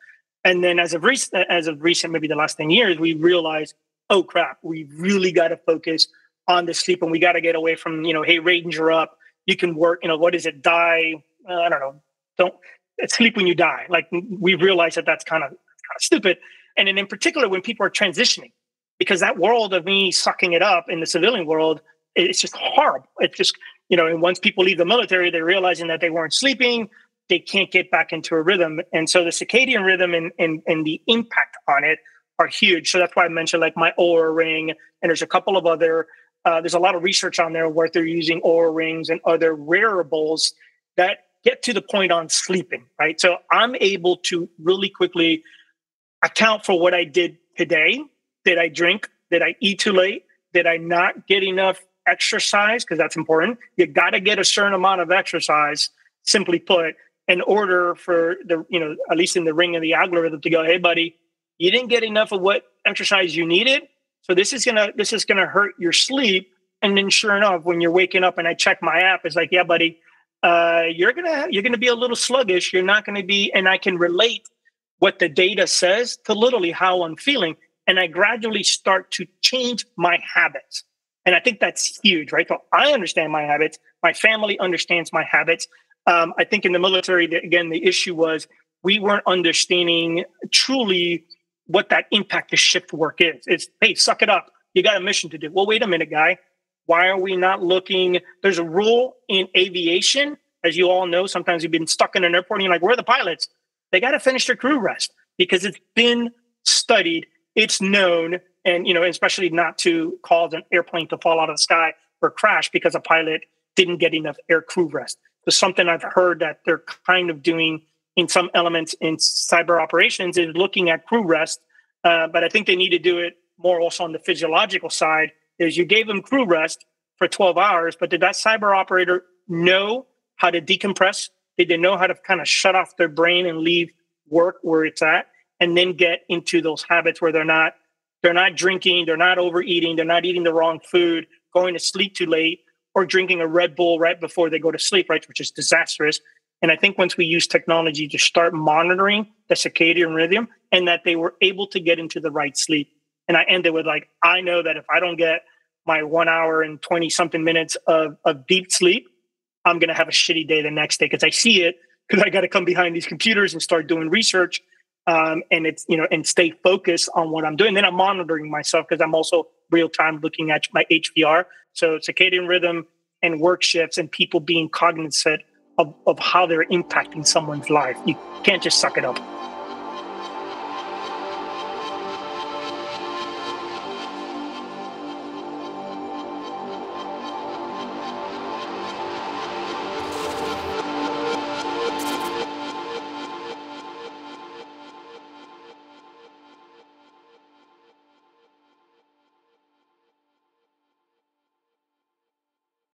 And then as of recent, as of recent, maybe the last ten years, we realized, oh crap, we really got to focus on the sleep, and we got to get away from you know, hey, ranger up. You can work. You know, what is it? Die. Uh, I don't know. Don't sleep when you die. Like we realize that that's kind of kind of stupid. And then in particular, when people are transitioning, because that world of me sucking it up in the civilian world, it's just horrible. It's just you know, and once people leave the military, they're realizing that they weren't sleeping, they can't get back into a rhythm, and so the circadian rhythm and and, and the impact on it are huge. So that's why I mentioned like my Oura ring, and there's a couple of other. Uh, there's a lot of research on there where they're using Oura rings and other wearables that get to the point on sleeping, right? So I'm able to really quickly account for what I did today. Did I drink? Did I eat too late? Did I not get enough exercise? Because that's important. You got to get a certain amount of exercise, simply put, in order for the, you know, at least in the ring of the algorithm to go, hey, buddy, you didn't get enough of what exercise you needed. So this is gonna this is gonna hurt your sleep. And then sure enough, when you're waking up and I check my app, it's like, yeah, buddy, uh, you're gonna you're gonna be a little sluggish. You're not gonna be, and I can relate what the data says to literally how I'm feeling, and I gradually start to change my habits. And I think that's huge, right? So I understand my habits. My family understands my habits. Um, I think in the military, again, the issue was we weren't understanding truly what that impact of shift work is. It's hey, suck it up. You got a mission to do. Well, wait a minute, guy. Why are we not looking? There's a rule in aviation, as you all know. Sometimes you've been stuck in an airport and you're like, where are the pilots? They got to finish their crew rest because it's been studied. it's known, and you know, especially not to cause an airplane to fall out of the sky or crash because a pilot didn't get enough air crew rest. So something I've heard that they're kind of doing in some elements in cyber operations is looking at crew rest, uh, but I think they need to do it more also on the physiological side. Is you gave them crew rest for 12 hours, but did that cyber operator know how to decompress? Did they know how to kind of shut off their brain and leave work where it's at, and then get into those habits where they're not they're not drinking, they're not overeating, they're not eating the wrong food, going to sleep too late, or drinking a Red Bull right before they go to sleep, right, which is disastrous. And I think once we use technology to start monitoring the circadian rhythm and that they were able to get into the right sleep. And I ended with like, I know that if I don't get my one hour and 20 something minutes of, of deep sleep, I'm going to have a shitty day the next day because I see it because I got to come behind these computers and start doing research. Um, and it's, you know, and stay focused on what I'm doing. Then I'm monitoring myself because I'm also real time looking at my HVR. So circadian rhythm and work shifts and people being cognizant of, of how they're impacting someone's life. You can't just suck it up.